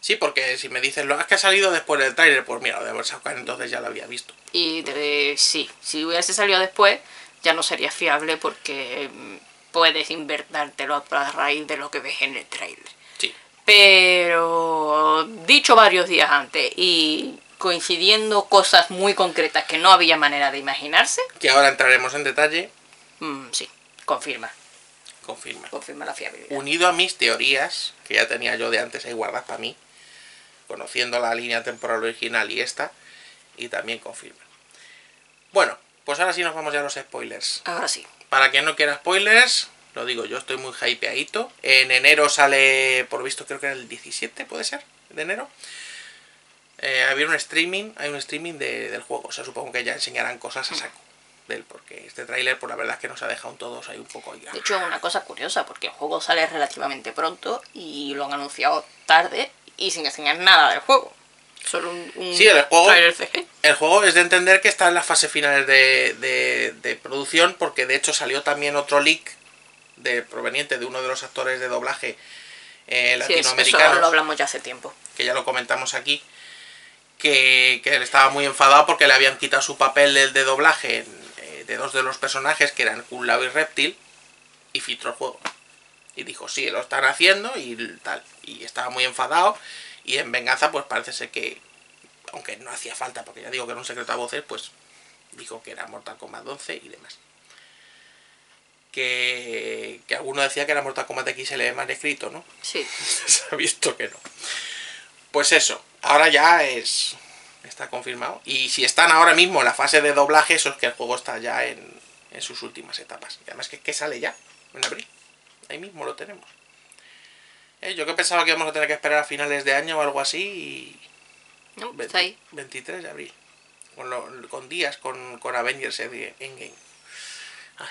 Sí. Porque si me dices, lo que ha salido después del tráiler, pues mira, lo de sacar entonces ya lo había visto. Y de- sí, si hubiese salido después, ya no sería fiable porque mm, puedes inventártelo a raíz de lo que ves en el tráiler. Sí. Pero dicho varios días antes y coincidiendo cosas muy concretas que no había manera de imaginarse, Que ahora entraremos en detalle, mm, sí, confirma, confirma. confirma la fiabilidad. Unido a mis teorías, que ya tenía yo de antes ahí guardadas para mí, conociendo la línea temporal original y esta, y también confirma. Bueno, pues ahora sí nos vamos ya a los spoilers. Ahora sí, Para quien no quiera spoilers, lo digo, yo estoy muy hypeadito. En enero sale, por visto, creo que era el 17, ¿puede ser? De enero. Eh, había un streaming, hay un streaming de- del juego. O sea, supongo que ya enseñarán cosas a saco de él, porque este tráiler, por la verdad es que nos ha dejado todos ahí un poco ya. de hecho una cosa curiosa porque el juego sale relativamente pronto y lo han anunciado tarde y sin enseñar nada del juego. Solo un, un Sí, el juego- CG. El juego es de entender que está en las fases finales de, de- de producción, porque de hecho salió también otro leak de, proveniente de uno de los actores de doblaje eh, Sí, eso, lo hablamos ya hace tiempo. que ya lo comentamos aquí, que, que él estaba muy enfadado porque le habían quitado su papel del de doblaje en, eh, de dos de los personajes, que eran Kun Lao y Reptil, y filtró el juego. Y dijo, sí, lo están haciendo y tal. Y estaba muy enfadado, y en venganza, pues parece ser que, aunque no hacía falta, porque ya digo que era un secreto a voces, pues dijo que era Mortal Kombat 11 y demás. Que, que alguno decía que era Mortal Kombat XL mal escrito, ¿no? Sí, *laughs* se ha visto que no. Pues eso, ahora ya es. Está confirmado. Y si están ahora mismo en la fase de doblaje, eso es que el juego está ya en, en sus últimas etapas. Y además que, que sale ya, en abril. Ahí mismo lo tenemos. Eh, yo que pensaba que íbamos a tener que esperar a finales de año o algo así. Y no, 20 está ahí. 23 de abril. Con, lo- con días con, con Avengers Endgame.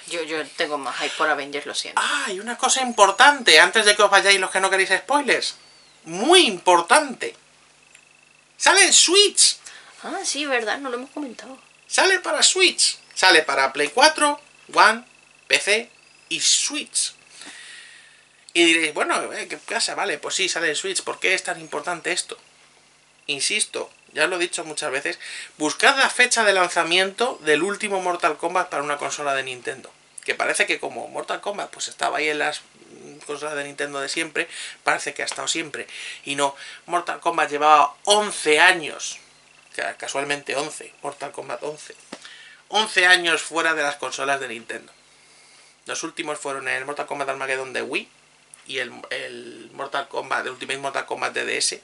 Yo, yo tengo más hype por Avengers, lo siento. Ah, y una cosa importante, antes de que os vayáis los que no queréis spoilers. Muy importante. Sale en Switch. Ah, sí, verdad, no lo hemos comentado. Sale para Switch. Sale para Play 4, One, PC y Switch. Y diréis, bueno, eh, ¿qué pasa? Vale, pues sí, sale en Switch. ¿Por qué es tan importante esto? Insisto, ya lo he dicho muchas veces, buscad la fecha de lanzamiento del último Mortal Kombat para una consola de Nintendo. Que parece que como Mortal Kombat pues estaba ahí en las mm, consolas de Nintendo de siempre, parece que ha estado siempre. Y no, Mortal Kombat llevaba 11 años, ca- casualmente 11, Mortal Kombat 11. 11 años fuera de las consolas de Nintendo. Los últimos fueron el Mortal Kombat Armageddon de Wii y el, el Mortal Kombat, el Ultimate Mortal Kombat de DS,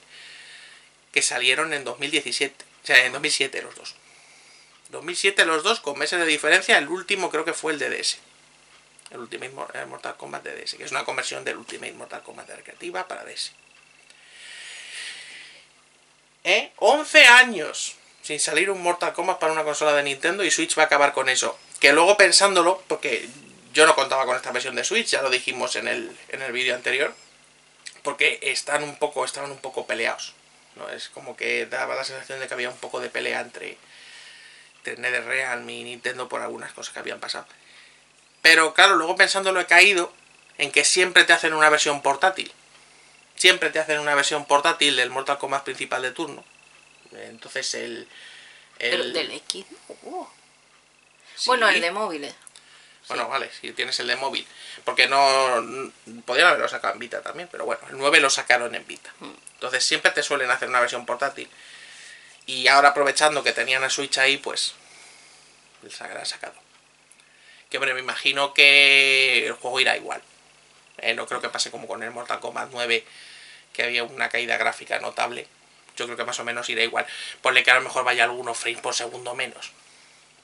que salieron en 2017. O sea, en 2007 los dos. 2007 los dos con meses de diferencia. El último creo que fue el de DS. El Ultimate Mor- Mortal Kombat de DS, que es una conversión del Ultimate Mortal Kombat de recreativa para DS. ¿Eh? 11 años sin salir un Mortal Kombat para una consola de Nintendo y Switch va a acabar con eso. Que luego pensándolo, porque yo no contaba con esta versión de Switch, ya lo dijimos en el, en el vídeo anterior, porque están un poco, estaban un poco peleados. ¿no? Es como que daba la sensación de que había un poco de pelea entre, entre NetherRealm y Nintendo por algunas cosas que habían pasado. Pero claro, luego pensándolo he caído en que siempre te hacen una versión portátil. Siempre te hacen una versión portátil del Mortal Kombat principal de turno. Entonces el... Pero el del X. oh. sí. Bueno, el de móviles. Bueno, vale, si tienes el de móvil. Porque no. Podrían haberlo sacado en Vita también, pero bueno, el 9 lo sacaron en Vita. Mm. Entonces siempre te suelen hacer una versión portátil. Y ahora aprovechando que tenían el Switch ahí, pues. Les habrán sacado. Que hombre, me imagino que el juego irá igual. Eh, no creo que pase como con el Mortal Kombat 9, que había una caída gráfica notable. Yo creo que más o menos irá igual. Ponle que a lo mejor vaya algunos frames por segundo menos.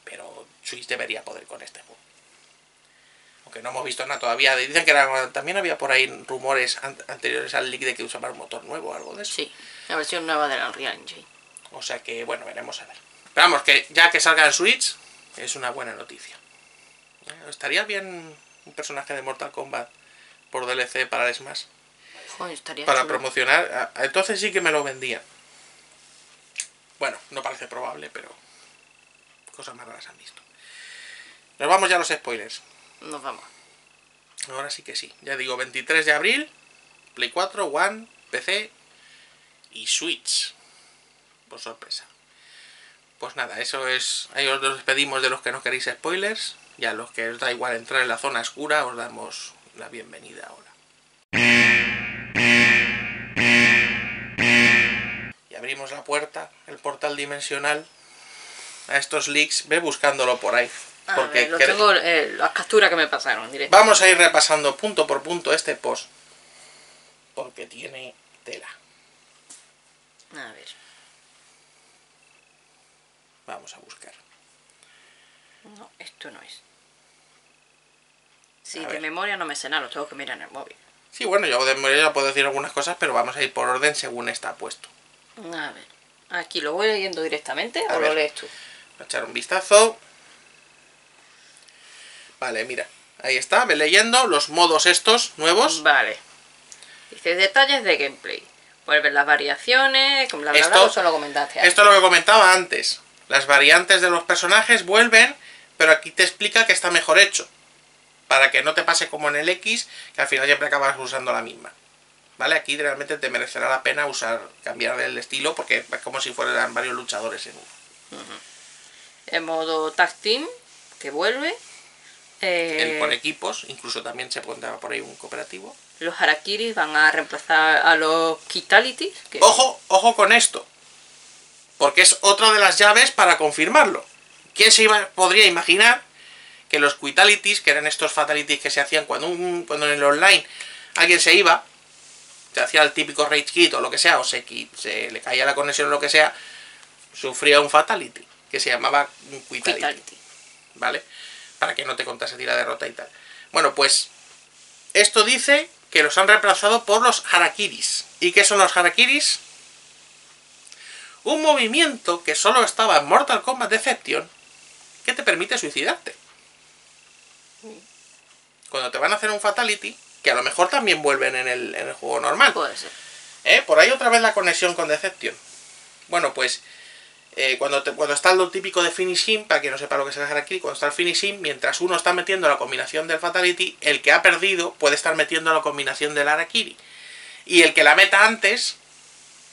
Pero Switch debería poder con este juego aunque no hemos visto nada todavía. Dicen que era- también había por ahí rumores an- anteriores al leak de que usaba un motor nuevo o algo de eso. Sí, la versión nueva del Unreal Engine. O sea que, bueno, veremos a ver. Pero vamos, que ya que salga el Switch, es una buena noticia. Eh, Estaría bien un personaje de Mortal Kombat por DLC para el Smash. Joder, estaría Para chulo. promocionar. Entonces sí que me lo vendía. Bueno, no parece probable, pero cosas más raras han visto. Nos vamos ya a los spoilers. Nos vamos. Ahora sí que sí. Ya digo, 23 de abril, Play 4, One, PC y Switch. Por sorpresa. Pues nada, eso es. Ahí os despedimos de los que no queréis spoilers. Y a los que os da igual entrar en la zona oscura, os damos la bienvenida ahora. Y abrimos la puerta, el portal dimensional, a estos leaks. Ve buscándolo por ahí. A Porque ver, tengo eh, las capturas que me pasaron directo. Vamos a ir repasando punto por punto este post. Porque tiene tela. A ver. Vamos a buscar. No, esto no es. Sí, A de ver. memoria no me sé nada, lo tengo que mirar en el móvil. Sí, bueno, yo de memoria ya puedo decir algunas cosas, pero vamos a ir por orden según está puesto. A ver. Aquí lo voy leyendo directamente A o ver. lo lees tú. Voy a echar un vistazo. Vale, mira. Ahí está, ve leyendo los modos estos nuevos. Vale. Dice detalles de gameplay. Vuelven las variaciones, como bla, Esto- eso lo comentaste antes. Esto es lo que comentaba antes. Las variantes de los personajes vuelven, pero aquí te explica que está mejor hecho. Para que no te pase como en el X, que al final siempre acabas usando la misma. ¿Vale? Aquí realmente te merecerá la pena usar, cambiar el estilo, porque es como si fueran varios luchadores en uno. El modo tag team, que vuelve. Eh, El con equipos, incluso también se pondrá por ahí un cooperativo. los harakiris van a reemplazar a los kitalities. Que... Ojo, ojo con esto. Porque es otra de las llaves para confirmarlo. ¿Quién se iba, podría imaginar que los quitalities, que eran estos fatalities que se hacían cuando, un, cuando en el online alguien se iba, se hacía el típico rage kit o lo que sea, o se, se le caía la conexión o lo que sea, sufría un fatality, que se llamaba un quitality. Quitality. ¿vale? Para que no te contase tira derrota y tal. Bueno, pues esto dice que los han reemplazado por los harakiris. ¿Y qué son los harakiris? Un movimiento que solo estaba en Mortal Kombat Deception que te permite suicidarte. Cuando te van a hacer un fatality, que a lo mejor también vuelven en el, en el juego normal. Puede ser. ¿Eh? Por ahí otra vez la conexión con Deception. Bueno, pues eh, cuando, te- cuando está lo típico de finishing, para que no sepa lo que es el harakiri, cuando está el finishing, mientras uno está metiendo la combinación del fatality, el que ha perdido puede estar metiendo la combinación del harakiri. Y el que la meta antes,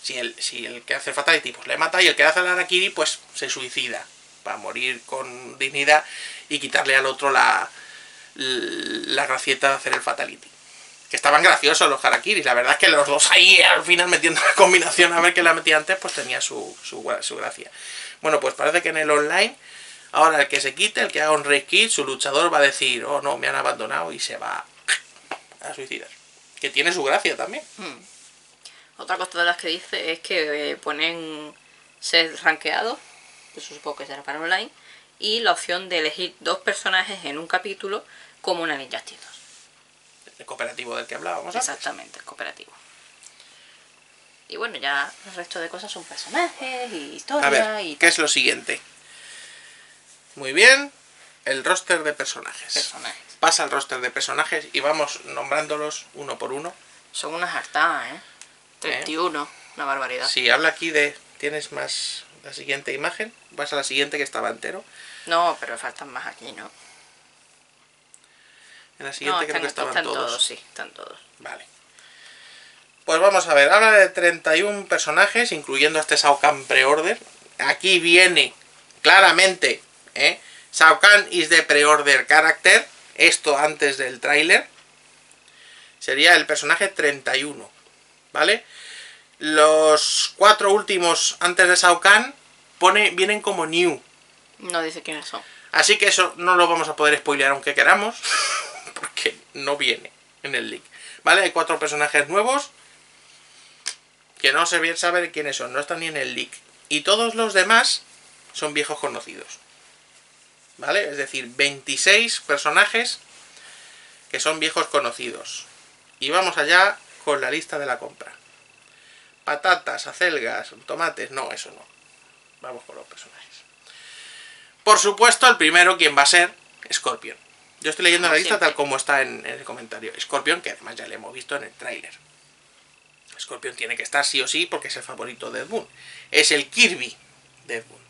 si el, si el que hace el fatality pues le mata, y el que hace el harakiri pues se suicida, para morir con dignidad y quitarle al otro la, la gracieta de hacer el fatality que estaban graciosos los harakiris. La verdad es que los dos ahí al final metiendo la combinación a ver qué la metía antes, pues tenía su, su, gra- su gracia. Bueno, pues parece que en el online, ahora el que se quite, el que haga un raid kit, su luchador va a decir, oh no, me han abandonado y se va a suicidar. Que tiene su gracia también. Hmm. Otra cosa de las que dice es que eh, ponen set rankeado, que eso supongo que será para online, y la opción de elegir dos personajes en un capítulo como una Ninja 2. El cooperativo del que hablábamos. Exactamente, cooperativo. Y bueno, ya el resto de cosas son personajes y historia A ver, y ¿qué es lo siguiente? Muy bien, el roster de personajes. personajes. Pasa el roster de personajes y vamos nombrándolos uno por uno. Son unas hartadas, ¿eh? 31, una barbaridad. Sí, habla aquí de... ¿Tienes más la siguiente imagen? Vas a la siguiente que estaba entero. No, pero faltan más aquí, ¿no? En la siguiente No, creo están, que estaban están todos. todos, sí, están todos. Vale. Pues vamos a ver, habla de 31 personajes, incluyendo a este Shao Kahn Pre-Order. Aquí viene claramente, ¿eh? Shao Kahn is the Pre-Order Character. Esto antes del tráiler. Sería el personaje 31. ¿Vale? Los cuatro últimos antes de Shao Kahn pone, vienen como New. No dice quiénes son. Así que eso no lo vamos a poder spoilear aunque queramos. *laughs* No viene en el leak. ¿Vale? Hay cuatro personajes nuevos. Que no se bien saber quiénes son. No están ni en el leak. Y todos los demás son viejos conocidos. ¿Vale? Es decir, 26 personajes que son viejos conocidos. Y vamos allá con la lista de la compra. Patatas, acelgas, tomates. No, eso no. Vamos con los personajes. Por supuesto, el primero, quien va a ser? Scorpion. Yo estoy leyendo Como la lista siempre. tal como está en, en el comentario. Scorpion, que además ya le hemos visto en el tráiler. Scorpion tiene que estar sí o sí porque es el favorito de Ed Boon. Es el Kirby de Ed Boon.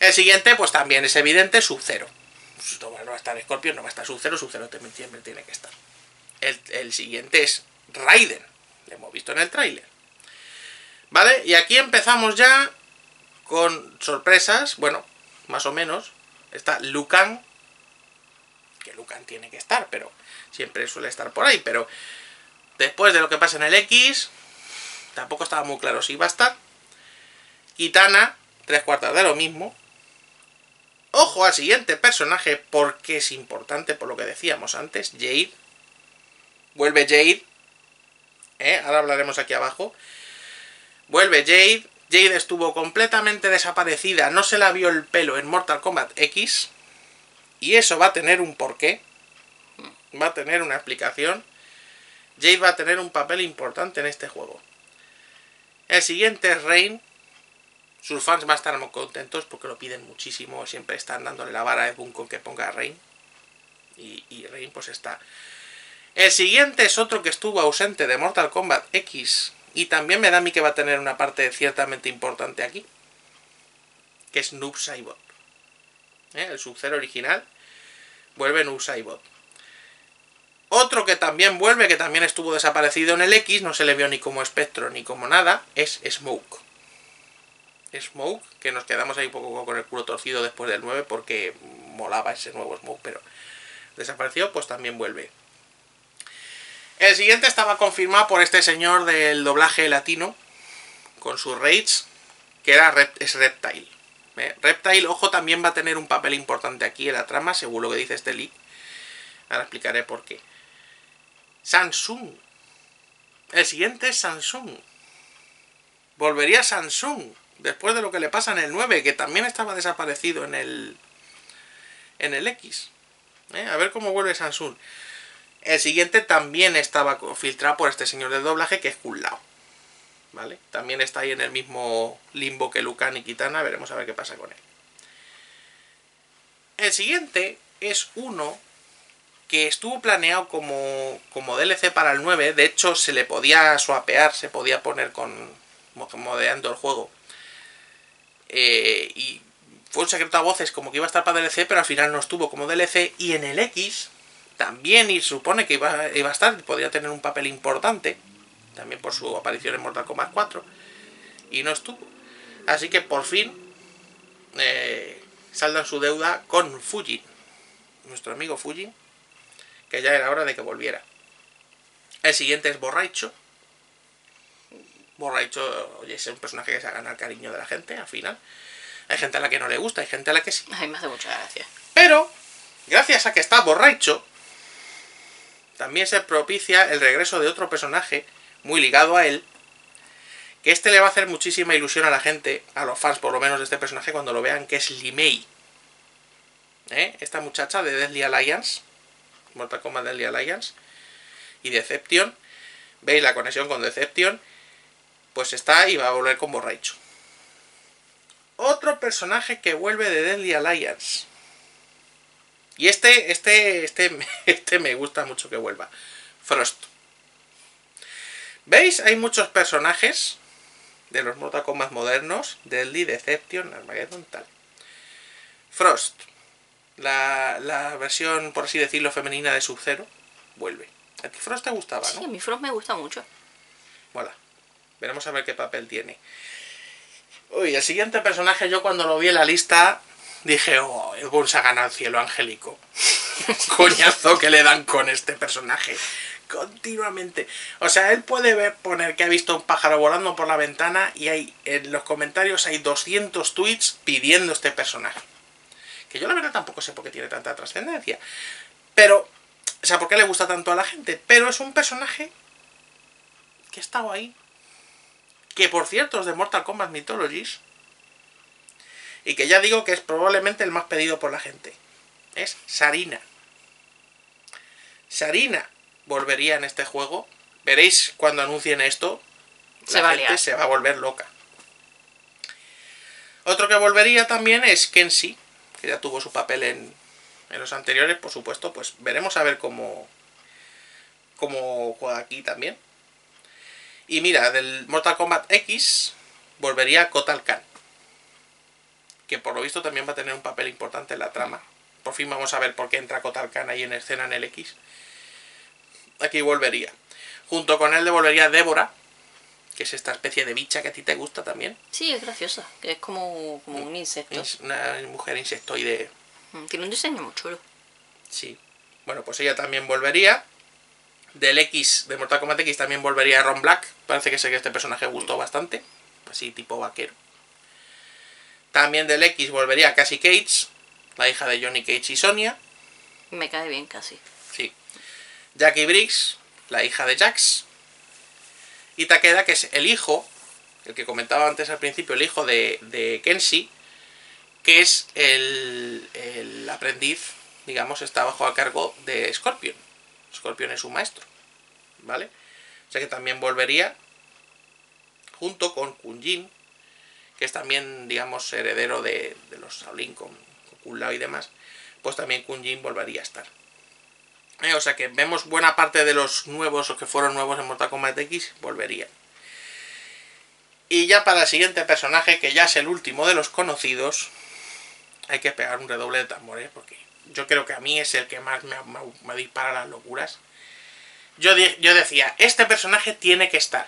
El siguiente, pues también es evidente, Sub-Zero. No va a estar Scorpion, no va a estar Sub-Zero, Sub-Zero también siempre tiene que estar. El, el siguiente es Raiden. Lo hemos visto en el tráiler. ¿Vale? Y aquí empezamos ya con sorpresas. Bueno, más o menos. Está Lucan. Que Lucan tiene que estar, pero siempre suele estar por ahí. Pero después de lo que pasa en el X, tampoco estaba muy claro si iba a estar. Kitana, tres cuartas de lo mismo. Ojo al siguiente personaje porque es importante por lo que decíamos antes. Jade. Vuelve Jade. ¿eh? Ahora hablaremos aquí abajo. Vuelve Jade. Jade estuvo completamente desaparecida. No se la vio el pelo en Mortal Kombat X. Y eso va a tener un porqué. Va a tener una explicación. Jade va a tener un papel importante en este juego. El siguiente es Rain. Sus fans van a estar muy contentos porque lo piden muchísimo. Siempre están dándole la vara a Boon con que ponga Rain. Y, y Rain pues está. El siguiente es otro que estuvo ausente de Mortal Kombat X. Y también me da a mí que va a tener una parte ciertamente importante aquí. Que es Noob Saibot. ¿Eh? El Sub-Zero original. Vuelve Noob Saibot. Otro que también vuelve, que también estuvo desaparecido en el X, no se le vio ni como espectro ni como nada, es Smoke. Smoke, que nos quedamos ahí un poco con el culo torcido después del 9 porque molaba ese nuevo Smoke, pero desapareció, pues también vuelve. El siguiente estaba confirmado por este señor del doblaje latino, con sus raids, que era es Reptile. ¿Eh? Reptile, ojo, también va a tener un papel importante aquí en la trama, según lo que dice este leak. Ahora explicaré por qué. Samsung. El siguiente es Samsung. Volvería Samsung. Después de lo que le pasa en el 9, que también estaba desaparecido en el. En el X. ¿Eh? A ver cómo vuelve Samsung. El siguiente también estaba filtrado por este señor del doblaje, que es Kun Lao. ¿Vale? También está ahí en el mismo limbo que Lucan y Kitana. Veremos a ver qué pasa con él. El siguiente es uno que estuvo planeado como, como DLC para el 9. De hecho, se le podía swapear, se podía poner con mo- modeando el juego. Eh, y fue un secreto a voces como que iba a estar para DLC, pero al final no estuvo como DLC. Y en el X también y supone que iba, iba a estar, podría tener un papel importante. También por su aparición en Mortal Kombat 4. Y no estuvo. Así que por fin eh, saldan su deuda con Fujin. Nuestro amigo Fujin que ya era hora de que volviera. El siguiente es Borracho. Borracho, oye, es un personaje que se gana el cariño de la gente al final. Hay gente a la que no le gusta, hay gente a la que sí. Ay, me hace mucha gracia. Pero, gracias a que está borracho, también se propicia el regreso de otro personaje muy ligado a él. Que este le va a hacer muchísima ilusión a la gente, a los fans por lo menos de este personaje, cuando lo vean, que es Limei. ¿Eh? Esta muchacha de Deadly Alliance, Mortal Kombat Deadly Alliance, y Deception. ¿Veis la conexión con Deception? Pues está y va a volver con borracho. Otro personaje que vuelve de Deadly Alliance. Y este, este, este, *laughs* este me gusta mucho que vuelva. Frost. ¿Veis? Hay muchos personajes de los Mortal Kombat modernos, Deadly, Deception, Armageddon, tal. Frost, la, la versión, por así decirlo, femenina de Sub-Zero, vuelve. A ti Frost te gustaba, Sí, a ¿no? mi Frost me gusta mucho. Mola. Veremos a ver qué papel tiene. Uy, el siguiente personaje, yo cuando lo vi en la lista, dije, oh, el Bones ha ganado el cielo angélico. *laughs* Coñazo que le dan con este personaje. Continuamente. O sea, él puede ver, poner que ha visto un pájaro volando por la ventana y hay en los comentarios hay 200 tweets pidiendo este personaje. Que yo la verdad tampoco sé por qué tiene tanta trascendencia. Pero, o sea, por qué le gusta tanto a la gente. Pero es un personaje que ha estado ahí. Que por cierto es de Mortal Kombat Mythologies. Y que ya digo que es probablemente el más pedido por la gente. Es Sarina. Sarina volvería en este juego. Veréis cuando anuncien esto. Se la va a gente liar. se va a volver loca. Otro que volvería también es Kenshi, que ya tuvo su papel en, en los anteriores, por supuesto. Pues veremos a ver cómo, cómo juega aquí también. Y mira, del Mortal Kombat X volvería Kotal Khan. Que por lo visto también va a tener un papel importante en la trama. Por fin vamos a ver por qué entra Kotal Khan ahí en escena en el X. Aquí volvería. Junto con él volvería Débora, que es esta especie de bicha que a ti te gusta también. Sí, es graciosa, que es como, como un insecto. Es una mujer insectoide. Mm, Tiene un diseño muy chulo. Sí. Bueno, pues ella también volvería. Del X, de Mortal Kombat X, también volvería Ron Black. Parece que sé que este personaje gustó bastante. Así, tipo vaquero. También del X volvería Cassie Cage, la hija de Johnny Cage y Sonia. Me cae bien casi. Sí. Jackie Briggs, la hija de Jax. Y Takeda, que es el hijo, el que comentaba antes al principio, el hijo de, de Kenshi, que es el, el aprendiz, digamos, está bajo a cargo de Scorpion. Scorpion es su maestro, ¿vale? O sea que también volvería junto con Kunjin, que es también, digamos, heredero de, de los Shaolin con, con Lao y demás, pues también Kunjin volvería a estar. Eh, o sea que vemos buena parte de los nuevos o que fueron nuevos en Mortal Kombat X volverían. Y ya para el siguiente personaje, que ya es el último de los conocidos, hay que pegar un redoble de tambores porque yo creo que a mí es el que más me, me- dispara las locuras. Yo, yo decía, este personaje tiene que estar.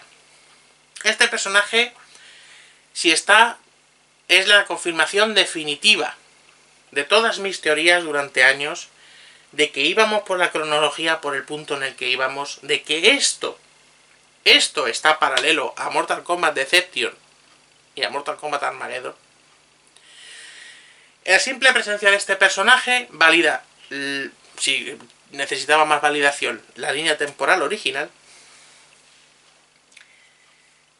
Este personaje, si está, es la confirmación definitiva de todas mis teorías durante años de que íbamos por la cronología por el punto en el que íbamos, de que esto, esto está paralelo a Mortal Kombat Deception y a Mortal Kombat Armageddon. La simple presencia de este personaje valida, si necesitaba más validación, la línea temporal original.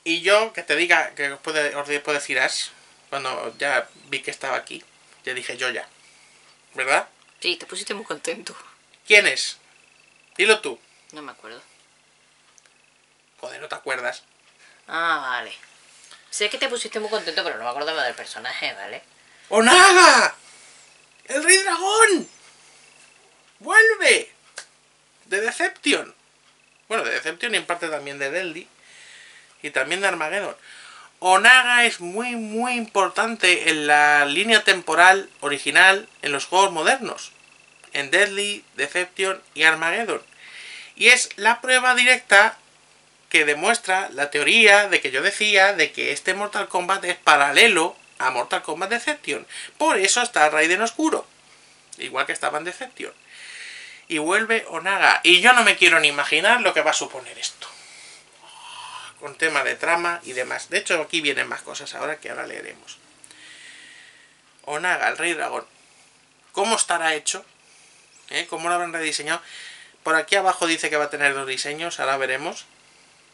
Y yo, que te diga, que os puede, os puedo decir cuando ya vi que estaba aquí, ya dije yo ya. ¿Verdad? Sí, te pusiste muy contento. ¿Quién es? Dilo tú. No me acuerdo. Joder, no te acuerdas. Ah, vale. Sé que te pusiste muy contento, pero no me acordaba del personaje, ¿vale? ¡Onaga! ¡El Rey Dragón! ¡Vuelve! De Deception. Bueno, de Deception y en parte también de Deadly. Y también de Armageddon. Onaga es muy, muy importante en la línea temporal original en los juegos modernos. En Deadly, Deception y Armageddon. Y es la prueba directa que demuestra la teoría de que yo decía de que este Mortal Kombat es paralelo a Mortal Kombat Deception. Por eso está Raiden Oscuro. Igual que estaba en Deception. Y vuelve Onaga. Y yo no me quiero ni imaginar lo que va a suponer esto. Con tema de trama y demás. De hecho, aquí vienen más cosas ahora que ahora leeremos. Onaga, el Rey Dragón. ¿Cómo estará hecho? ¿Eh? ¿Cómo lo habrán rediseñado? Por aquí abajo dice que va a tener dos diseños, ahora veremos.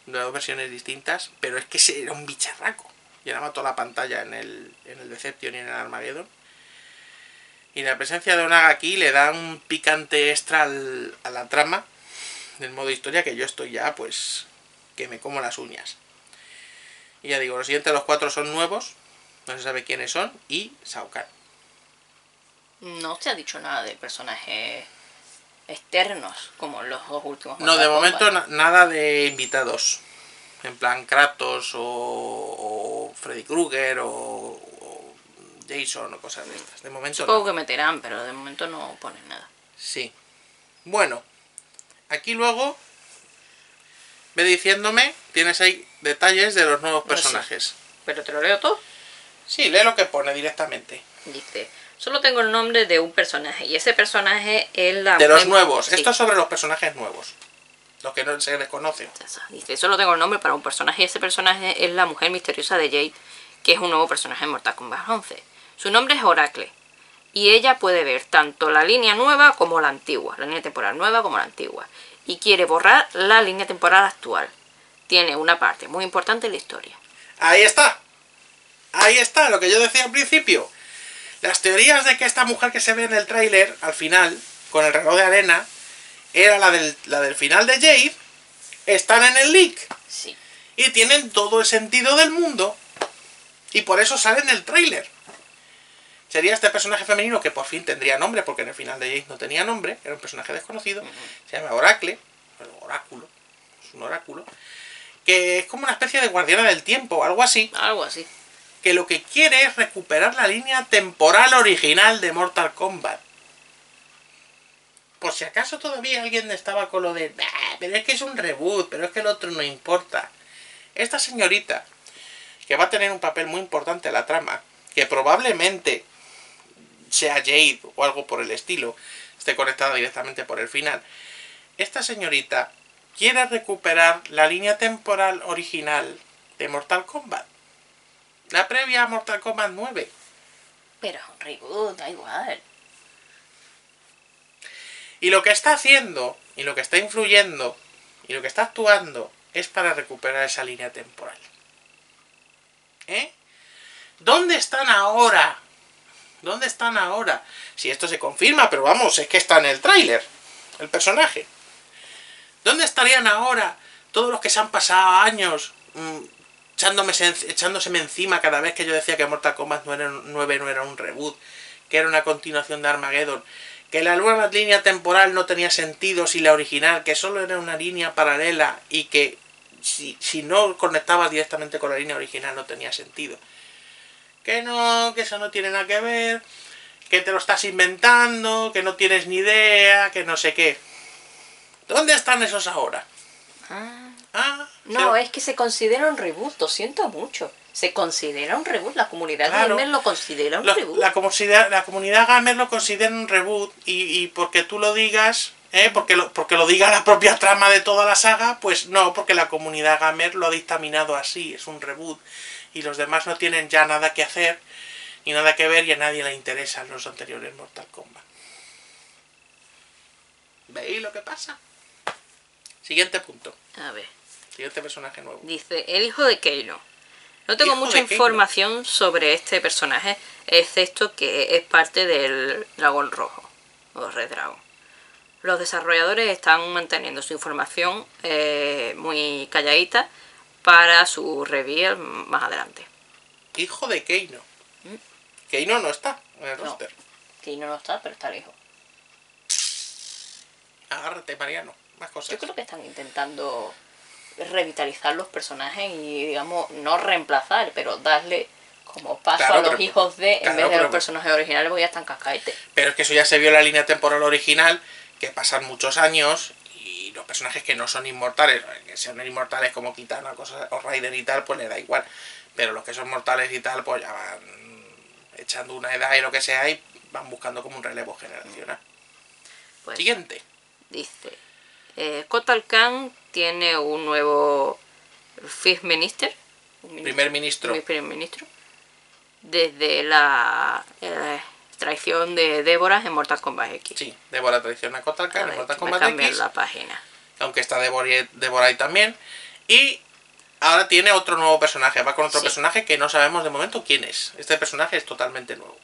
Dos versiones distintas, pero es que era un bicharraco. Llenaba toda la pantalla en el, en el Deception y en el Armageddon. Y la presencia de Onaga aquí le da un picante extra a la trama del modo historia que yo estoy ya, pues, que me como las uñas. Y ya digo, los siguientes los cuatro son nuevos, no se sabe quiénes son, y Shao Kahn. No te ha dicho nada de personajes externos, como los dos últimos. No, de momento na- nada de invitados. en plan Kratos o, o Freddy Krueger o, o Jason o cosas de estas. De momento no. Supongo que meterán, pero de momento no ponen nada. Sí. Bueno, aquí luego ve diciéndome, tienes ahí detalles de los nuevos No sé. personajes. Pero te lo leo todo. Sí, lee lo que pone directamente. Dice, solo tengo el nombre de un personaje y ese personaje es la... De los nuevos. Sí. Esto es sobre los personajes nuevos. Los que no se les conoce. Dice, solo tengo el nombre para un personaje y ese personaje es la mujer misteriosa de Jade, que es un nuevo personaje en Mortal Kombat 11. Su nombre es Oracle y ella puede ver tanto la línea nueva como la antigua, la línea temporal nueva como la antigua, y quiere borrar la línea temporal actual. Tiene una parte muy importante en la historia. Ahí está. Ahí está, lo que yo decía al principio. Las teorías de que esta mujer que se ve en el tráiler, al final, con el reloj de arena, era la del, la del final de Jade, están en el leak. Sí. Y tienen todo el sentido del mundo. Y por eso sale en el tráiler. Sería este personaje femenino que por fin tendría nombre, porque en el final de Jade no tenía nombre, era un personaje desconocido. Se llama Oracle, Oráculo, es un oráculo, que es como una especie de guardiana del tiempo, algo así, Algo así. que lo que quiere es recuperar la línea temporal original de Mortal Kombat. Por si acaso todavía alguien estaba con lo de, "Bah, pero es que es un reboot, pero es que el otro no importa. Esta señorita, que va a tener un papel muy importante en la trama, que probablemente sea Jade o algo por el estilo, esté conectada directamente por el final, esta señorita quiere recuperar la línea temporal original de Mortal Kombat. La previa a Mortal Kombat 9. Pero es un reboot, da igual. Y lo que está haciendo, y lo que está influyendo, y lo que está actuando, es para recuperar esa línea temporal. ¿Eh? ¿Dónde están ahora? ¿Dónde están ahora? Si esto se confirma, pero vamos, es que está en el tráiler, el personaje. ¿Dónde estarían ahora todos los que se han pasado años mm, echándome, echándoseme encima cada vez que yo decía que Mortal Kombat 9 9 no era un reboot, que era una continuación de Armageddon, que la nueva línea temporal no tenía sentido si la original, que solo era una línea paralela y que si, si no conectabas directamente con la línea original no tenía sentido. Que no, que eso no tiene nada que ver, que te lo estás inventando, que no tienes ni idea, que no sé qué. ¿Dónde están esos ahora? Ah, Ah, no, se- es que se considera un reboot, lo siento mucho. Se considera un reboot, la comunidad Claro. gamer lo considera un Lo- reboot. la, comunidad, la comunidad gamer lo considera un reboot y, y porque tú lo digas, ¿eh? porque, lo, porque lo diga la propia trama de toda la saga, pues no, porque la comunidad gamer lo ha dictaminado así, es un reboot y los demás no tienen ya nada que hacer ni nada que ver y a nadie le interesan los anteriores Mortal Kombat. ¿Veis lo que pasa? Siguiente punto, A ver, siguiente personaje nuevo. dice el hijo de Keino. No tengo mucha Keino. información sobre este personaje, excepto que es parte del dragón rojo, o Red Dragon. Los desarrolladores están manteniendo su información eh, muy calladita para su reveal más adelante. Hijo de Keino. Keino no está en el No. roster. Keino no está, pero está lejos. Agárrate, Mariano. Más cosas. Yo creo que están intentando revitalizar los personajes y, digamos, no reemplazar, pero darle como paso Claro, a los pero- hijos de, en claro, vez de pero- los personajes originales, porque ya están cascaetes. Pero es que eso ya se vio en la línea temporal original, que pasan muchos años los personajes que no son inmortales, que sean inmortales como Kitana cosas, o Raiden y tal, pues le da igual. Pero los que son mortales y tal, pues ya van echando una edad y lo que sea y van buscando como un relevo generacional. Pues, Siguiente. dice, eh, Kotal Khan tiene un nuevo Fifth Minister, un Primer ministro. primer ministro, desde la eh, traición de Débora en Mortal Kombat X. Sí, Débora traiciona a Kotal A Khan en Mortal Kombat cambian X, la página. aunque está Débora, Débora ahí también. Y ahora tiene otro nuevo personaje, va con otro Sí. personaje que no sabemos de momento quién es. Este personaje es totalmente nuevo.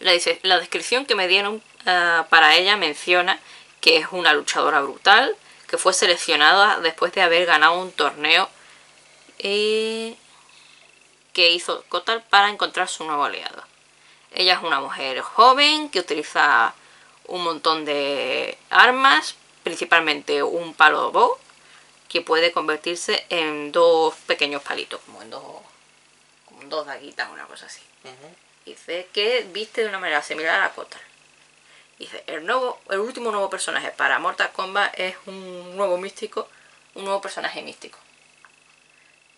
La, dice, la descripción que me dieron ah, para ella menciona que es una luchadora brutal, que fue seleccionada después de haber ganado un torneo eh, que hizo Kotal para encontrar su nuevo aliado. Ella es una mujer joven que utiliza un montón de armas, principalmente un palo bow, que puede convertirse en dos pequeños palitos, como en dos, como en dos daguitas, una cosa así. Dice que viste de una manera similar a Kotal. Dice, el nuevo, el último nuevo personaje para Mortal Kombat es un nuevo místico, un nuevo personaje místico.